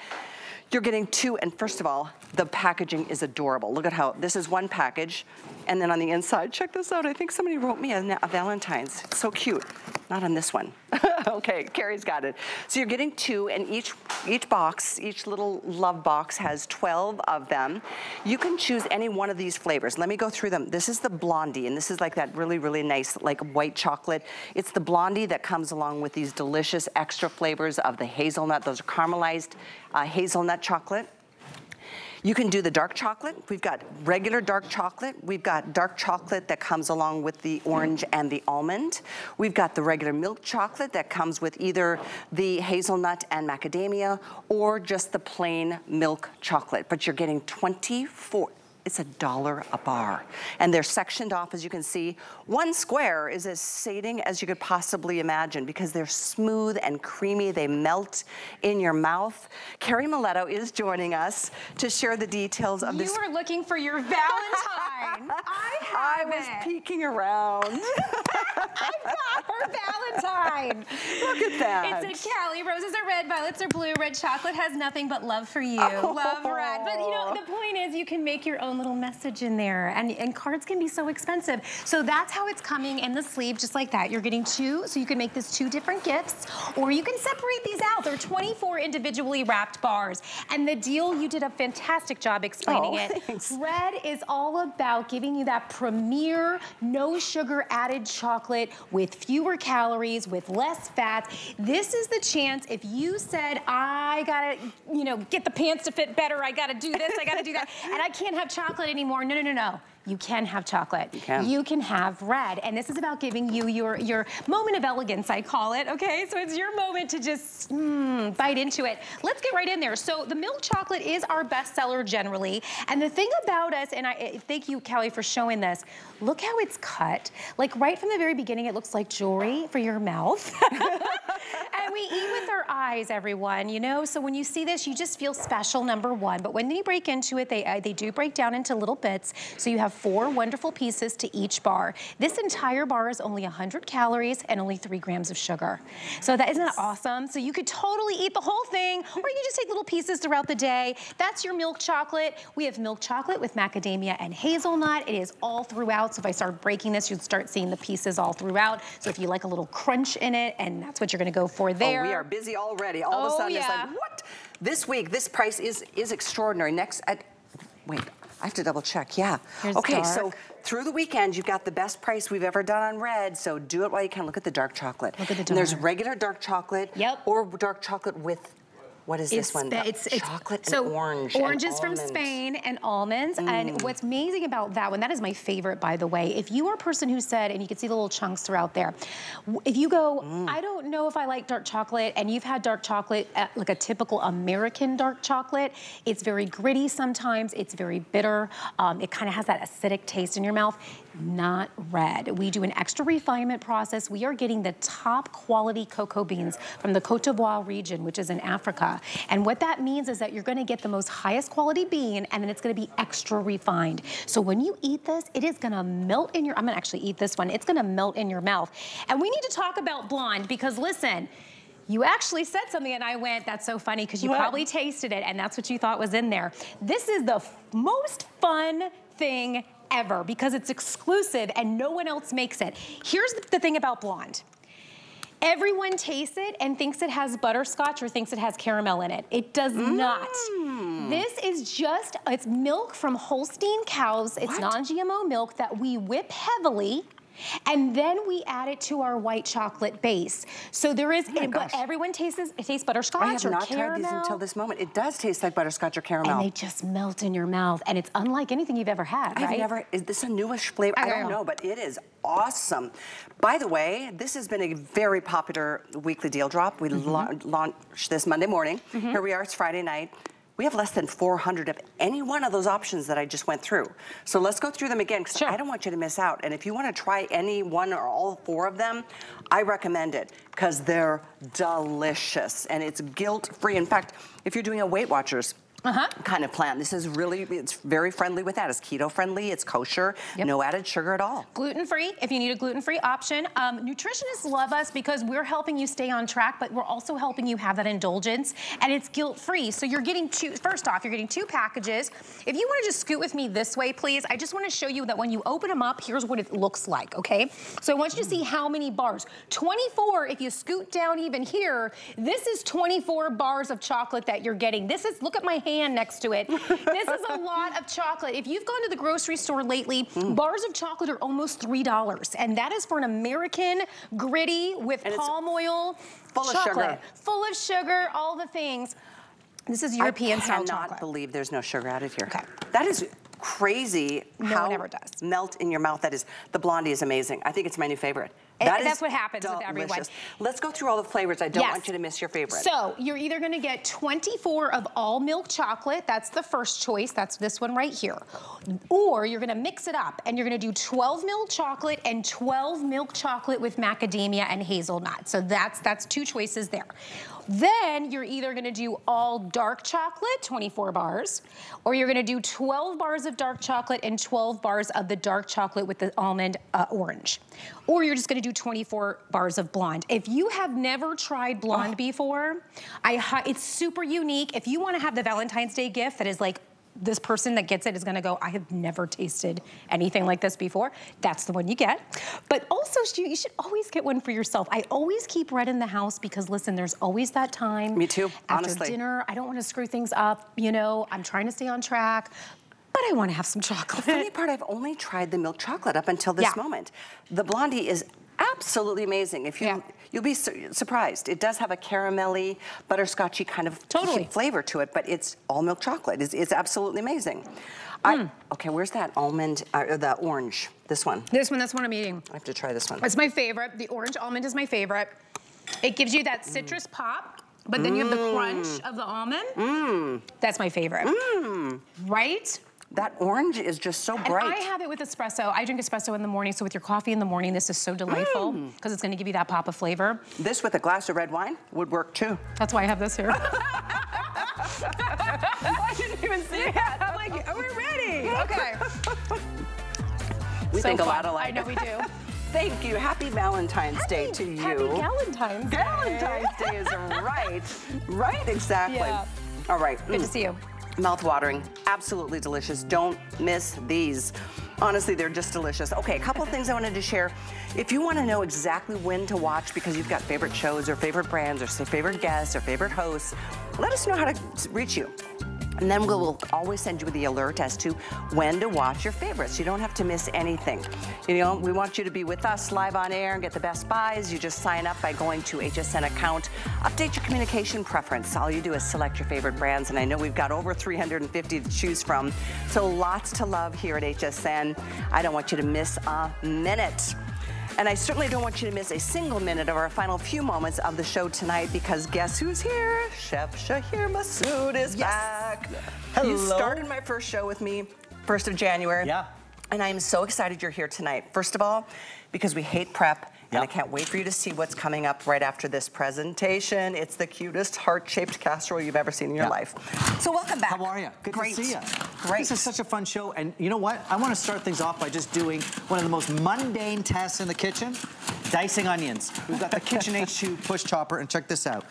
You're getting two, and first of all, the packaging is adorable. Look at how, this is one package, and then on the inside, check this out. I think somebody wrote me a, a Valentine's. It's so cute. Not on this one. okay, Carrie's got it. So you're getting two, and each, each box, each little love box has 12 of them. You can choose any one of these flavors. Let me go through them. This is the Blondie, and this is like that really, really nice, like white chocolate. It's the Blondie that comes along with these delicious extra flavors of the hazelnut. Those are caramelized uh, hazelnut chocolate. You can do the dark chocolate. We've got regular dark chocolate. We've got dark chocolate that comes along with the orange and the almond. We've got the regular milk chocolate that comes with either the hazelnut and macadamia or just the plain milk chocolate. But you're getting 24, it's a dollar a bar. And they're sectioned off, as you can see. One square is as sating as you could possibly imagine because they're smooth and creamy. They melt in your mouth. Carrie Miletto is joining us to share the details of this. You are looking for your Valentine. I I was it. peeking around. I've got her Valentine. Look at that. It's a Callie. Roses are red, violets are blue. Red chocolate has nothing but love for you. Oh. Love red. But you know, the point is you can make your own little message in there. And, and cards can be so expensive. So that's how it's coming in the sleeve, just like that. You're getting two, so you can make this two different gifts. Or you can separate these out. They're 24 individually wrapped bars. And the deal, you did a fantastic job explaining Oh, it. thanks. Red is all about giving you that premier, no sugar added chocolate with fewer calories, with less fat. This is the chance if you said, I gotta, you know, get the pants to fit better, I gotta do this, I gotta do that, and I can't have chocolate anymore. No, no, no, no. You can have chocolate. You can. You can have red. And this is about giving you your, your moment of elegance, I call it, okay? So it's your moment to just mm, bite into it. Let's get right in there. So the milk chocolate is our bestseller generally. And the thing about us, and I eh, thank you, Callie, for showing this, look how it's cut. Like right from the very beginning, it looks like jewelry for your mouth. and we eat with our eyes, everyone, you know? So when you see this, you just feel special, number one. But when they break into it, they, uh, they do break down into little bits. So you have four wonderful pieces to each bar. This entire bar is only 100 calories and only three grams of sugar. So that isn't that awesome? So you could totally eat the whole thing, or you can just take little pieces throughout the day. That's your milk chocolate. We have milk chocolate with macadamia and hazelnut. It is all throughout. So if I start breaking this, you'd start seeing the pieces all throughout. So if you like a little crunch in it, and that's what you're gonna go for there. Oh, we are busy already. All of a Oh, sudden, it's like, what? This week, this price is is extraordinary. Next, at, wait, I have to double check. Yeah. Here's okay, so through the weekend, you've got the best price we've ever done on red. So do it while you can. Look at the dark chocolate. Look at the dark. And there's regular dark chocolate. Yep. Or dark chocolate with. What is this one? It's, it's chocolate so and orange. and Oranges from. Mm. Spain and almonds. And what's amazing about that one, that is my favorite, by the way. If you are a person who said, and you can see the little chunks throughout there, if you go, Mm. I don't know if I like dark chocolate, and you've had dark chocolate, like a typical American dark chocolate, it's very gritty sometimes, it's very bitter. Um, it kind of has that acidic taste in your mouth. Not red. We do an extra refinement process. We are getting the top quality cocoa beans from the Cote d'Ivoire region, which is in Africa. And what that means is that you're gonna get the most highest quality bean and then it's gonna be extra refined. So when you eat this, it is gonna melt in your, I'm gonna actually eat this one. It's gonna melt in your mouth. And we need to talk about blonde because listen, You actually said something and I went, that's so funny because you What? probably tasted it and that's what you thought was in there. This is the most fun thing ever because it's exclusive and no one else makes it. Here's the thing about Blonde. Everyone tastes it and thinks it has butterscotch or thinks it has caramel in it. It does not. Mm. This is just, it's milk from Holstein cows. It's non-GMO milk that we whip heavily. And then we add it to our white chocolate base. So there is, Oh it- but everyone tastes, it tastes butterscotch I have not caramel. tried these until this moment. It does taste like butterscotch or caramel. And they just melt in your mouth. And it's unlike anything you've ever had, I've right? never, is this a newish flavor? I, I don't know, know. but it is awesome. By the way, this has been a very popular weekly deal drop. We Mm-hmm. lau- launched this Monday morning. Here we are, it's Friday night. We have less than 400 of any one of those options that I just went through. So let's go through them again because Sure. I don't want you to miss out. And if you want to try any one or all four of them, I recommend it because they're delicious and it's guilt-free. In fact, if you're doing a Weight Watchers Uh-huh. kind of plan, this is really, it's very friendly with that. It's keto friendly, it's kosher, Yep. no added sugar at all. Gluten-free, if you need a gluten-free option. Um, nutritionists love us because we're helping you stay on track, but we're also helping you have that indulgence, and it's guilt-free. So you're getting two, first off, you're getting two packages. If you wanna just scoot with me this way, please, I just wanna show you that when you open them up, here's what it looks like, okay? So I want you to see how many bars. 24, if you scoot down even here, this is 24 bars of chocolate that you're getting. This is, look at my hand next to it. this is a lot of chocolate. If you've gone to the grocery store lately, Mm. bars of chocolate are almost $3. And that is for an American gritty with And palm oil full of chocolate. sugar. Full of sugar, all the things. This is European style chocolate. I cannot believe there's no sugar added here. Okay. That is crazy No how one ever does. melt in your mouth. That is, the Blondie is amazing. I think it's my new favorite. And That that's what happens with everyone. Let's go through all the flavors. I don't Yes. want you to miss your favorite. So you're either gonna get 24 of all milk chocolate, that's the first choice, that's this one right here. Or you're gonna mix it up and you're gonna do 12 milk chocolate and 12 milk chocolate with macadamia and hazelnut. So that's, that's two choices there. Then you're either gonna do all dark chocolate, 24 bars, or you're gonna do 12 bars of dark chocolate and 12 bars of the dark chocolate with the almond uh, orange. Or you're just gonna do 24 bars of blonde. If you have never tried blonde before, I it's super unique. If you wanna have the Valentine's Day gift that is like, this person that gets it is gonna go, I have never tasted anything like this before. That's the one you get. But also, you you should always get one for yourself. I always keep red in the house because listen, there's always that time. Me too, After honestly. dinner, I don't wanna screw things up, you know, I'm trying to stay on track, but I wanna have some chocolate. The funny part, I've only tried the milk chocolate up until this Yeah. moment. The Blondie is absolutely amazing. If you, Yeah. You'll be su- surprised. It does have a caramelly, butterscotchy kind of Totally. flavor to it, but it's all milk chocolate. It's, it's absolutely amazing. I, Hmm. okay, where's that almond, uh, or the orange? This one. This one, that's one I'm eating. I have to try this one. It's my favorite. The orange almond is my favorite. It gives you that citrus pop, but then you have the crunch of the almond. That's my favorite. Right? That orange is just so And bright. I have it with espresso. I drink espresso in the morning, so with your coffee in the morning, this is so delightful because it's gonna give you that pop of flavor. this with a glass of red wine would work too. That's why I have this here. I didn't even see that. I'm like, are we ready? Okay. We So think a fun. lot alike. I know we do. Thank you. Happy Valentine's Day to you. Happy Valentine's Day. Valentine's Day is right. Right, exactly. Yeah. All right. Good to Mm. see you. Mouth-watering, absolutely delicious. Don't miss these. Honestly, they're just delicious. Okay, a couple of things I wanted to share. If you want to know exactly when to watch because you've got favorite shows or favorite brands or favorite guests or favorite hosts, let us know how to reach you. And then we'll always send you the alert as to when to watch your favorites. You don't have to miss anything. You know, we want you to be with us live on air and get the best buys. You just sign up by going to HSN account, update your communication preference. All you do is select your favorite brands, and I know we've got over 350 to choose from. So lots to love here at HSN. I don't want you to miss a minute. And I certainly don't want you to miss a single minute of our final few moments of the show tonight because guess who's here? Chef Shahir Massoud is back. You Hello. started my first show with me, 1st of January. Yeah. And I am so excited you're here tonight. First of all, because we hate prep, and Yeah. I can't wait for you to see what's coming up right after this presentation. It's the cutest heart-shaped casserole you've ever seen in your Yeah. life. So welcome back. How are you? Good Great. to see you. Great. This is such a fun show, and you know what? I want to start things off by just doing one of the most mundane tests in the kitchen. dicing onions. We've got the Kitchen HQ push chopper, and check this out.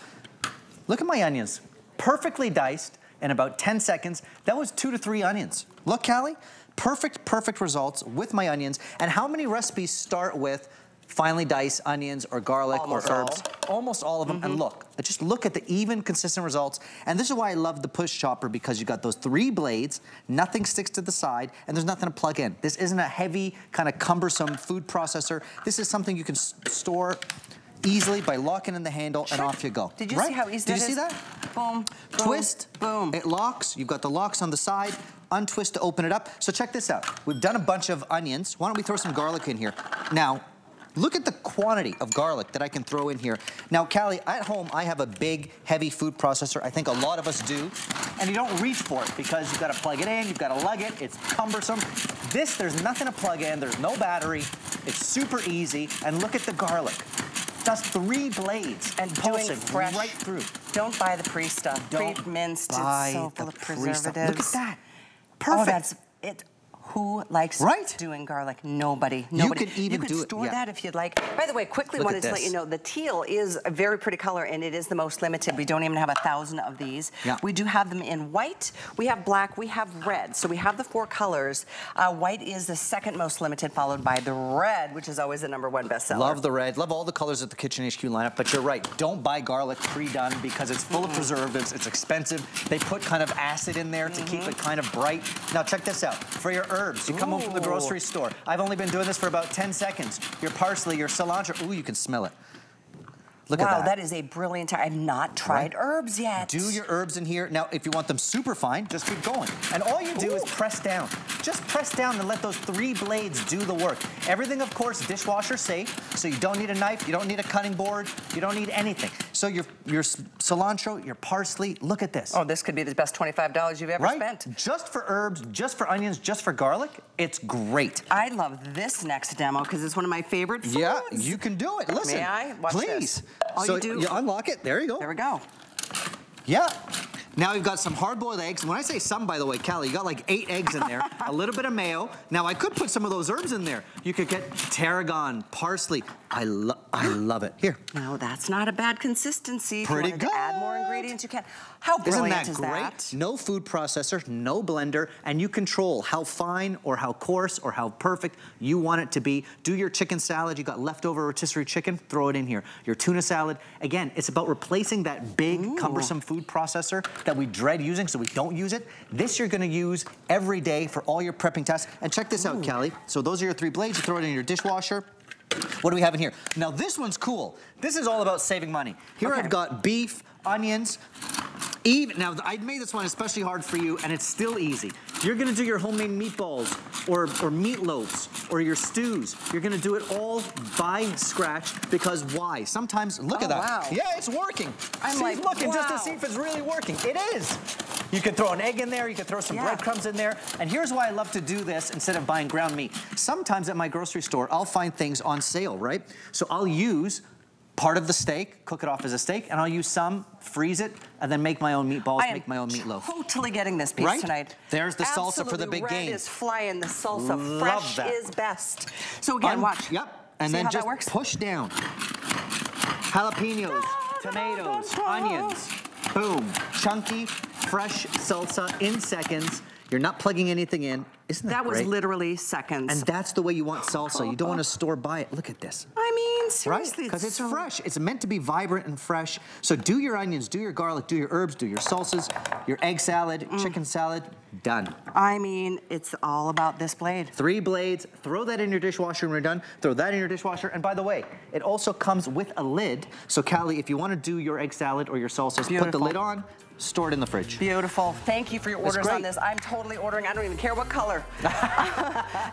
Look at my onions. Perfectly diced in about 10 seconds. That was two to three onions. Look, Callie, perfect, perfect results with my onions. And how many recipes start with finely diced onions or garlic Almost or herbs? all. Almost all of them. And mm-hmm. look, just look at the even, consistent results. And this is why I love the push chopper because you got those three blades, nothing sticks to the side, and there's nothing to plug in. This isn't a heavy, kind of cumbersome food processor. This is something you can store easily by locking in the handle and off you go. Did you Right? see how easy Did that you see is? that? Boom, boom, Twist, boom. It locks. You've got the locks on the side. Untwist to open it up. So check this out. We've done a bunch of onions. Why don't we throw some garlic in here? Now, look at the quantity of garlic that I can throw in here. Now, Callie, at home, I have a big, heavy food processor. I think a lot of us do. And you don't reach for it because you've got to plug it in, you've got to lug it, it's cumbersome. This, there's nothing to plug in, there's no battery. It's super easy. And look at the garlic. Just three blades And pulsing fresh. right through. Don't buy the pre stuff. Don't Pre-minced. buy It's so full of pre-stuff. preservatives. Look at that. Oh, Perfect. that's it. Who likes Right? doing garlic? Nobody. You Nobody. could even you could do it- store yeah. that if you'd like. By the way, quickly Look wanted to let you know the teal is a very pretty color and it is the most limited. We don't even have a thousand of these. Yeah. We do have them in white, we have black, we have red. So we have the four colors. Uh, white is the second most limited, followed by the red, which is always the number one bestseller. Love the red, love all the colors of the Kitchen HQ lineup, but you're right, don't buy garlic pre-done because it's full of preservatives, it's expensive. They put kind of acid in there to keep it kind of bright. Now check this out, for your herbs, you come home from the grocery store. I've only been doing this for about 10 seconds. Your parsley, your cilantro, ooh, you can smell it. Look wow, at that. that is a brilliant. I've not tried herbs yet. Do your herbs in here. Now, if you want them super fine, just keep going. And all you do is press down. Just press down and let those three blades do the work. Everything, of course, dishwasher safe, so you don't need a knife, you don't need a cutting board, you don't need anything. So your, your cilantro, your parsley, look at this. Oh, this could be the best $25 you've ever right? spent. Just for herbs, just for onions, just for garlic, it's great. I love this next demo because it's one of my favorite foods. Yeah, you can do it. Listen, May I? Watch please. this. All so you do- you unlock it. There you go. There we go. Yeah. Now we've got some hard-boiled eggs. When I say some, by the way, Callie, you got like eight eggs in there, a little bit of mayo. Now I could put some of those herbs in there. You could get tarragon, parsley. I love, I love it. Here, No, that's not a bad consistency. Pretty to add more ingredients, you can. How isn't brilliant that is great? that? No food processor, no blender, and you control how fine or how coarse or how perfect you want it to be. Do your chicken salad. You got leftover rotisserie chicken, throw it in here. Your tuna salad. Again, it's about replacing that big, cumbersome food processor that we dread using so we don't use it. This you're gonna use every day for all your prepping tasks. And check this out, Callie. So those are your three blades. You throw it in your dishwasher. What do we have in here? Now this one's cool. This is all about saving money. Here Okay. I've got beef, onions, even, now I made this one especially hard for you and it's still easy. You're gonna do your homemade meatballs or, or meatloaves or your stews. You're gonna do it all by scratch because why? Sometimes, look at Oh, that. wow. Yeah, it's working. I'm She's like, looking just to see if it's really working. It is. You can throw an egg in there, you can throw some Yeah. breadcrumbs in there. And here's why I love to do this instead of buying ground meat. Sometimes at my grocery store, I'll find things on sale, right? So I'll use part of the steak, cook it off as a steak, and I'll use some, freeze it, and then make my own meatballs, make my own meatloaf. Totally getting this piece Right? tonight. There's the salsa for the Absolutely. big Red game. is flying. The salsa Love fresh that. is best. So again, Un- watch. Yep. And See then just works? push down. Jalapenos, tomatoes, onions. Boom. Chunky, fresh salsa in seconds. You're not plugging anything in. Isn't that, That was literally seconds. And that's the way you want salsa. You don't want to store by it. Look at this. I mean, Right? seriously, Because it's so- fresh. It's meant to be vibrant and fresh. So do your onions, do your garlic, do your herbs, do your salsas, your egg salad, Mm. chicken salad, done. I mean, it's all about this blade. Three blades, throw that in your dishwasher when you're done, throw that in your dishwasher. And by the way, it also comes with a lid. So Callie, if you want to do your egg salad or your salsas, put the lid on, store it in the fridge. Beautiful. Thank you for your orders on this. I'm totally ordering. I don't even care what color.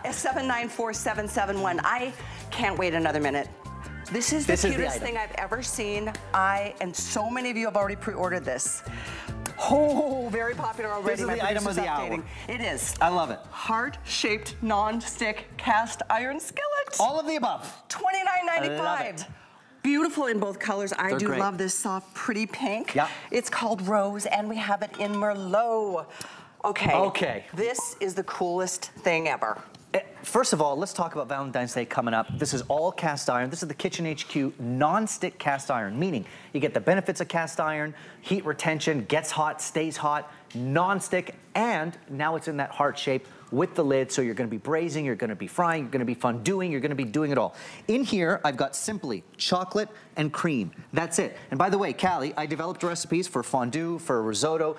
It's 794771. I can't wait another minute. This is the This is the cutest thing I've ever seen. I and so many of you have already pre-ordered this. Oh, very popular already. This is My the item of the hour. It is. I love it. Heart-shaped non-stick cast iron skillet. All of the above. $29.95. Love it. Beautiful in both colors. I They're do great. love this soft, pretty pink. Yeah. It's called Rose, and we have it in Merlot. Okay. Okay. This is the coolest thing ever. Eh, first of all, let's talk about Valentine's Day coming up. This is all cast iron. This is the Kitchen HQ non-stick cast iron, meaning you get the benefits of cast iron, heat retention, gets hot, stays hot, non-stick, and now it's in that heart shape with the lid, so you're gonna be braising, you're gonna be frying, you're gonna be fonduing, you're gonna be doing it all. In here, I've got simply chocolate and cream. That's it. And by the way, Callie, I developed recipes for fondue, for risotto,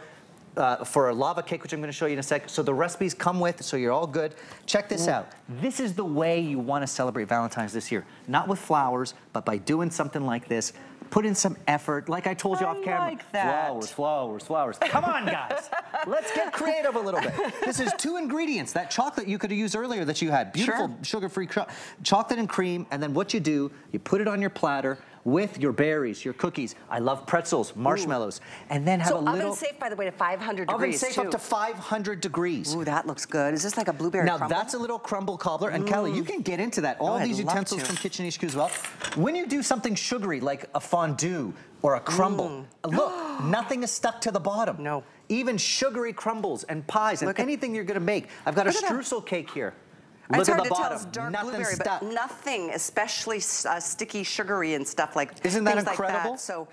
uh, for a lava cake, which I'm gonna show you in a sec. So the recipes come with, so you're all good. Check this out. This is the way you wanna celebrate Valentine's this year. Not with flowers, but by doing something like this. Put in some effort, like I told you I off camera. like that. Flowers, flowers, flowers. Come on, guys. Let's get creative a little bit. This is two ingredients. That chocolate you could have used earlier that you had. Beautiful Sure. sugar-free chocolate and cream. And then what you do, you put it on your platter with your berries, your cookies. I love pretzels, marshmallows. And then have So a little... oven safe, by the way, to 500 Oven degrees safe too. up to 500 degrees. Ooh, that looks good. Is this like a blueberry Now crumble? that's a little crumble cobbler, and Callie, you can get into that. All Oh, these utensils from Kitchen HQ as well. When you do something sugary like a fondue or a crumble, look, nothing is stuck to the bottom. Mm. No. Even sugary crumbles and pies and Look at- anything you're gonna make. I've got a streusel cake here. It's Look at hard the to tell. bottom. It's dark Nothing blueberry, stuck. but nothing, especially uh, sticky, sugary and stuff like Isn't that things like incredible? So,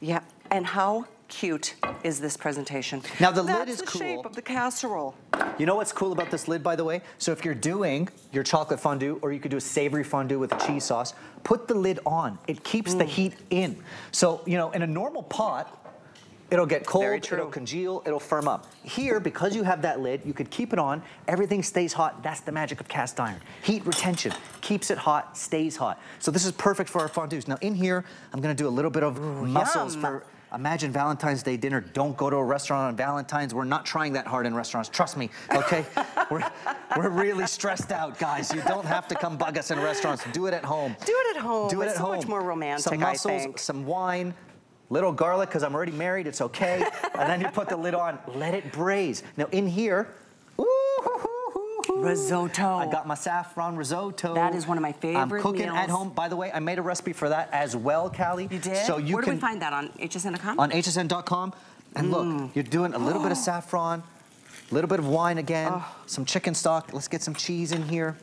yeah. And how cute is this presentation? Now, the lid That's is the cool. shape of the casserole. You know what's cool about this lid, by the way? So if you're doing your chocolate fondue, or you could do a savory fondue with a cheese sauce, put the lid on. It keeps Mm. the heat in. So, you know, in a normal pot, it'll get cold, it'll congeal, it'll firm up. Here, because you have that lid, you could keep it on, everything stays hot. That's the magic of cast iron. Heat retention, keeps it hot, stays hot. So this is perfect for our fondues. Now in here, I'm gonna do a little bit of mussels yum. for Imagine Valentine's Day dinner. Don't go to a restaurant on Valentine's. We're not trying that hard in restaurants. Trust me, okay? we're, we're really stressed out, guys. You don't have to come bug us in restaurants. Do it at home. Do it at home. Do it It's at so home. much more romantic, Some I mussels, some wine, little garlic, because I'm already married, it's okay. and then you put the lid on, let it braise. Now in here, Risotto. I got my saffron risotto. That is one of my favorite I'm cooking at home. By the way, I made a recipe for that as well, Callie. You did? So you Where can do we find that? On hsn.com? on hsn.com. And Mm. look, you're doing a little bit of saffron, a little bit of wine again, Oh. some chicken stock. Let's get some cheese in here.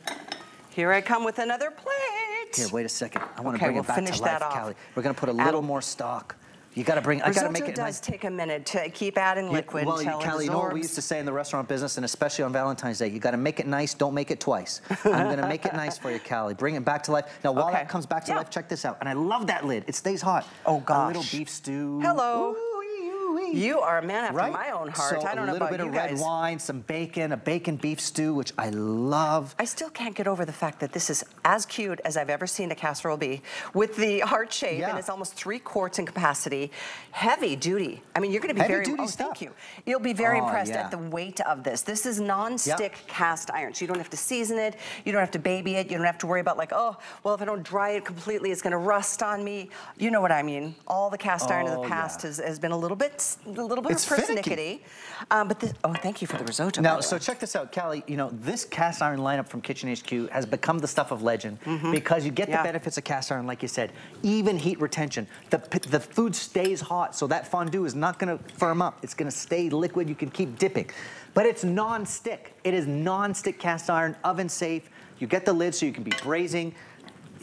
Here I come with another plate. Here, wait a second. I want to Okay, bring we'll it back finish to life, that off. Callie. We're going to put a little a- more stock. You got to bring. I got to make it does nice. take a minute to keep adding liquid well, until you know what we used to say in the restaurant business, and especially on Valentine's Day, you got to make it nice, don't make it twice. I'm going to make it nice for you, Callie. Bring it back to life. Now, while Okay. that comes back to Yeah. life, check this out. And I love that lid. It stays hot. Oh, A gosh. little beef stew. Hello. You are a man after right? my own heart. So I don't a know little about bit you of red wine, some bacon, a bacon beef stew, which I love. I still can't get over the fact that this is as cute as I've ever seen a casserole be, with the heart shape, Yeah. and it's almost three quarts in capacity. Heavy duty. I mean, you're going to be Heavy very. duty oh, stuff. thank you. You'll be very Oh, impressed yeah. at the weight of this. This is non-stick cast iron, so you don't have to season it. You don't have to baby it. You don't have to worry about like, oh, well, if I don't dry it completely, it's going to rust on me. You know what I mean? All the cast iron of Oh, the past yeah. has, has been a little bit, a little bit It's persnickety. Um, but this, oh, thank you for the risotto. Now, so check this out, Callie. You know, this cast iron lineup from Kitchen HQ has become the stuff of legend because you get. Yeah. the benefits of cast iron, like you said, even heat retention. The, the food stays hot, so that fondue is not going to firm up. It's going to stay liquid. You can keep dipping. But it's non-stick. It is non-stick cast iron, oven safe. You get the lid so you can be braising.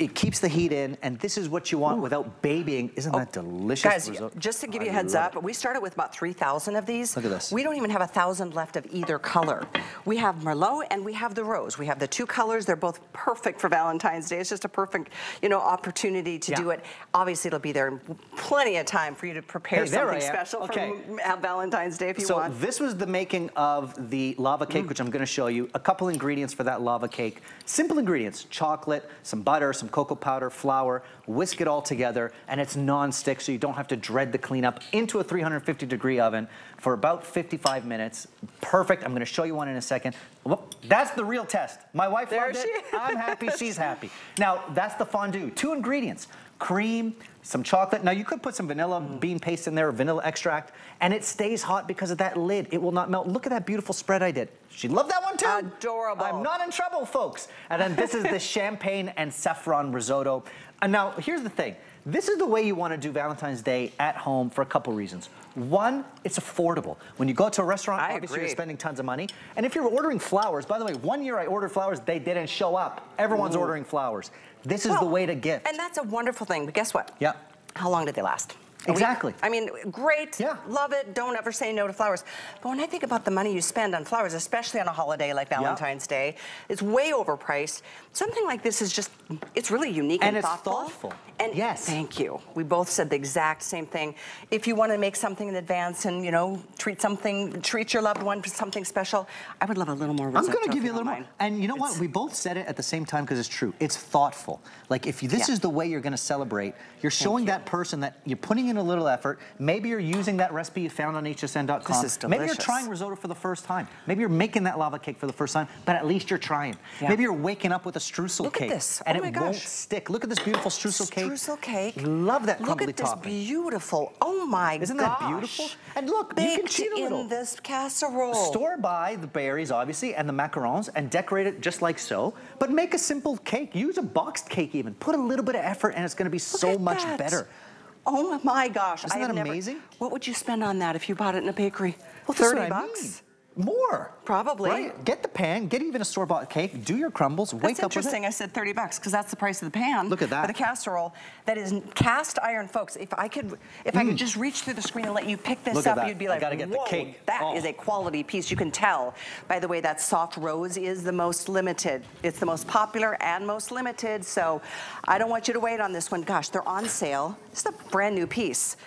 It keeps the heat in, and this is what you want without babying. Isn't oh, that delicious? Oh, Guys, risotto? just to give you a heads up, we started with about 3,000 of these. Look at this. We don't even have a 1,000 left of either color. We have Merlot and we have the Rose. We have the two colors. They're both perfect for Valentine's Day. It's just a perfect, you know, opportunity to Yeah. do it. Obviously, it'll be there in plenty of time for you to prepare Hey, something special Okay. for Valentine's Day if you so want. this was the making of the lava cake, mm. which I'm going to show you. A couple ingredients for that lava cake. Simple ingredients: chocolate, some butter, some cocoa powder, flour. Whisk it all together, and it's non-stick, so you don't have to dread the cleanup. Into a 350 degree oven for about 55 minutes. Perfect. I'm going to show you one in a second. Whoop. That's the real test. My wife There loved she it. is. I'm happy. She's happy. Now that's the fondue. Two ingredients: cream, some chocolate. Now you could put some vanilla mm. bean paste in there, or vanilla extract, and it stays hot because of that lid. It will not melt. Look at that beautiful spread I did. She loved that one too. Adorable. I'm not in trouble, folks. And then this is the champagne and saffron risotto. And now here's the thing. This is the way you want to do Valentine's Day at home for a couple reasons. One, it's affordable. When you go to a restaurant, I obviously agree. you're spending tons of money. And if you're ordering flowers, by the way, one year I ordered flowers, they didn't show up. Everyone's ordering flowers. This is the way to gift. And that's a wonderful thing, but guess what? Yeah. How long did they last? Exactly. I mean, great. Yeah. Love it. Don't ever say no to flowers. But when I think about the money you spend on flowers, especially on a holiday like Valentine's Day, it's way overpriced. Something like this is just, it's really unique and, And it's thoughtful. thoughtful. And Yes. Thank you. We both said the exact same thing. If you want to make something in advance and, you know, treat something, treat your loved one for something special, I would love a little more I'm going to give you a little more. And you know what? We both said it at the same time because it's true. It's thoughtful. Like if you, this Yeah. is the way you're going to celebrate, you're showing that person that you're putting in a little effort. Maybe you're using that recipe you found on hsn.com. This is delicious. Maybe you're trying risotto for the first time. Maybe you're making that lava cake for the first time, but at least you're trying. Yeah. Maybe you're waking up with a streusel Look at cake this. Oh and Oh my it won't stick. Look at this beautiful streusel cake. Streusel cake. Love that Look crumbly at this topping. beautiful. Oh my God. Isn't gosh. that beautiful? And look, you can Baked cheat a little. in this casserole. Store buy the berries, obviously, and the macarons, and decorate it just like so. But make a simple cake. Use a boxed cake even. Put a little bit of effort, and it's going to be Look so much that. better. Oh my gosh. Isn't I that never- amazing? What would you spend on that if you bought it in a bakery? Well, 30 what I bucks? mean. More. Probably. Right? Get the pan, get even a store-bought cake, do your crumbles, wake That's up with interesting. I said 30 bucks because that's the price of the pan. Look at that. For the casserole that is cast iron, folks. If I could, if I could just reach through the screen and let you pick this Mm. Look up, you'd be I like, gotta get the cake." That is Oh. a quality piece. You can tell. By the way, that soft rose is the most limited. It's the most popular and most limited. So I don't want you to wait on this one. Gosh, they're on sale. It's a brand new piece.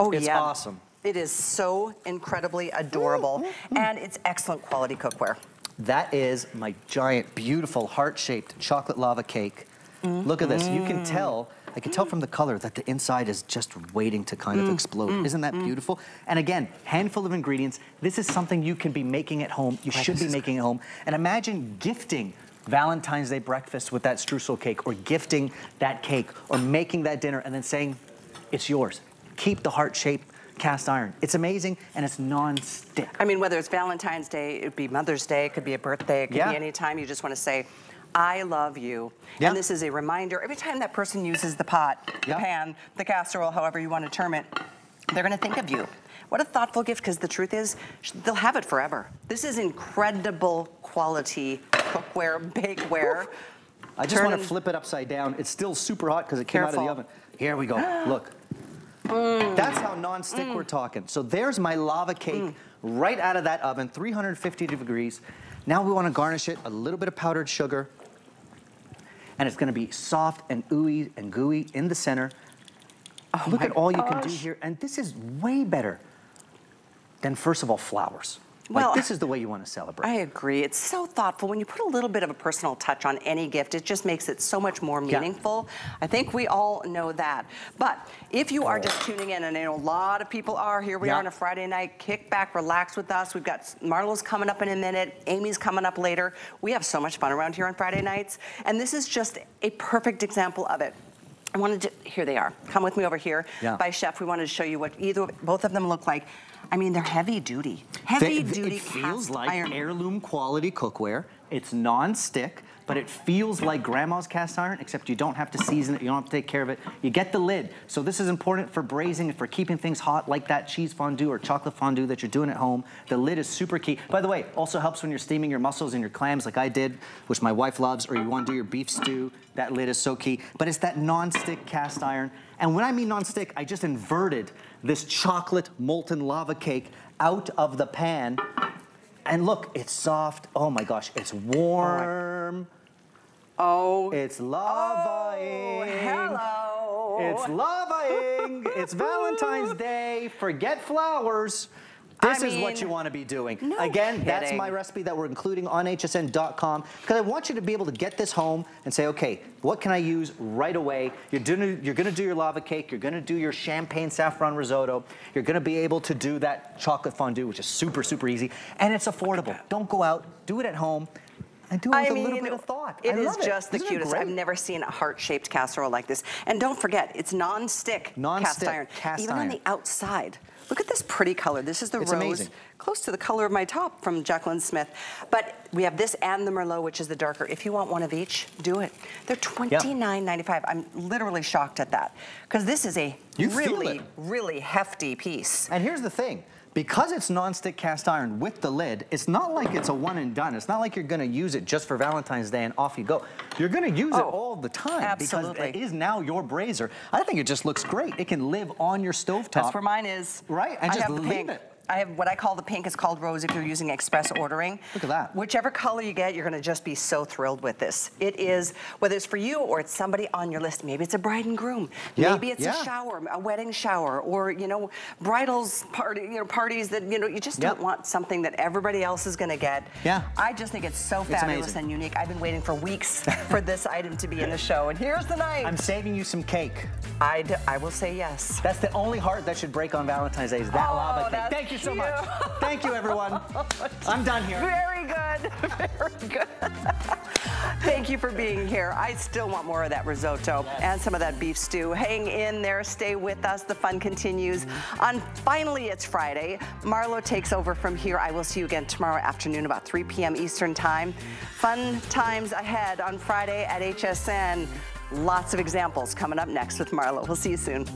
Oh It's yeah. It's awesome. It is so incredibly adorable, mm, mm, mm. and it's excellent quality cookware. That is my giant, beautiful, heart-shaped chocolate lava cake. Look at this. You can tell, I can tell from the color that the inside is just waiting to kind of explode. Isn't that beautiful? And again, handful of ingredients. This is something you can be making at home. You should be making at home. And imagine gifting Valentine's Day breakfast with that streusel cake or gifting that cake or making that dinner and then saying, it's yours. Keep the heart-shaped cast iron. It's amazing and it's non-stick. I mean, whether it's Valentine's Day, it would be Mother's Day, it could be a birthday, it could Yeah. be any time you just want to say, I love you. Yeah. And this is a reminder, every time that person uses the pot, the Yeah. pan, the casserole, however you want to term it, they're going to think of you. What a thoughtful gift, because the truth is, they'll have it forever. This is incredible quality cookware, bakeware. I just want to flip it upside down. It's still super hot because it came out of the Careful. oven. Here we go. Look. Mm. That's how non-stick we're mm. talking. So there's my lava cake mm. right out of that oven, 350 degrees. Now we want to garnish it a little bit of powdered sugar. And it's going to be soft and ooey and gooey in the center. Oh Look at all you can do here. And this is way better than, first of all, flowers. Well, like, this is the way you want to celebrate. I agree. It's so thoughtful. When you put a little bit of a personal touch on any gift, it just makes it so much more Yeah. meaningful. I think we all know that. But if you are just tuning in, and I know a lot of people are, here we Yeah. are on a Friday night, kick back, relax with us. We've got Marlo's coming up in a minute, Amy's coming up later. We have so much fun around here on Friday nights. And this is just a perfect example of it. I wanted to, here they are. Come with me over here Yeah. by Chef. We wanted to show you what either, both of them look like. I mean, they're heavy duty. Heavy duty It feels like iron. heirloom quality cookware. It's non-stick, but it feels like grandma's cast iron, except you don't have to season it, you don't have to take care of it. You get the lid. So this is important for braising and for keeping things hot like that cheese fondue or chocolate fondue that you're doing at home. The lid is super key. By the way, also helps when you're steaming your mussels and your clams like I did, which my wife loves, or you want to do your beef stew. That lid is so key. But it's that non-stick cast iron. And when I mean non-stick, I just inverted this chocolate molten lava cake out of the pan and look, it's soft. Oh my gosh, it's warm. Oh, It's lavaing. Oh, hello. It's lavaing. it's Valentine's Day. Forget flowers. This I is what you want to be doing. no Again, that's my recipe that we're including on hsn.com because I want you to be able to get this home and say, okay, what can I use right away? You're doing, you're going to do your lava cake. You're going to do your champagne saffron risotto. You're going to be able to do that chocolate fondue, which is super, super easy, and it's affordable. Don't go out. Do it at home. I do it with I a mean, little bit of thought. It is just the Isn't cutest. I've never seen a heart-shaped casserole like this. And don't forget, it's non-stick cast Non-stick iron. cast Even on the outside. Look at this pretty color. This is the It's rose, amazing. close to the color of my top from Jaclyn Smith. But we have this and the Merlot, which is the darker. If you want one of each, do it. They're $29.95. I'm literally shocked at that because this is a You really, really hefty piece. And here's the thing. Because it's non-stick cast iron with the lid, it's not like it's a one and done. It's not like you're gonna use it just for Valentine's Day and off you go. You're gonna use it Oh, all the time absolutely. because it is now your braiser. I think it just looks great. It can live on your stovetop. That's where mine is. Right, and I just leave pink. it. I have what I call the pink. It's called rose if you're using express ordering. Look at that. Whichever color you get, you're going to just be so thrilled with this. It is, whether it's for you or it's somebody on your list. Maybe it's a bride and groom. Yeah, Maybe it's yeah. a shower, a wedding shower, or you know, bridals party, you know, parties that you know you just Yep. don't want something that everybody else is going to get. Yeah. I just think it's so fabulous amazing. and unique. I've been waiting for weeks for this item to be in the show, and here's the night. I'm saving you some cake. I, I will say yes. That's the only heart that should break on Valentine's Day is that Oh, lava cake. Thank you so cute. much. Thank you, everyone. I'm done here. Very good, very good. Thank you for being here. I still want more of that risotto and some of that beef stew. Hang in there, stay with us. The fun continues. On Finally It's Friday, Marlo takes over from here. I will see you again tomorrow afternoon about 3 p.m. Eastern Time. Fun times ahead on Friday at HSN. Lots of examples coming up next with Marlo. We'll see you soon.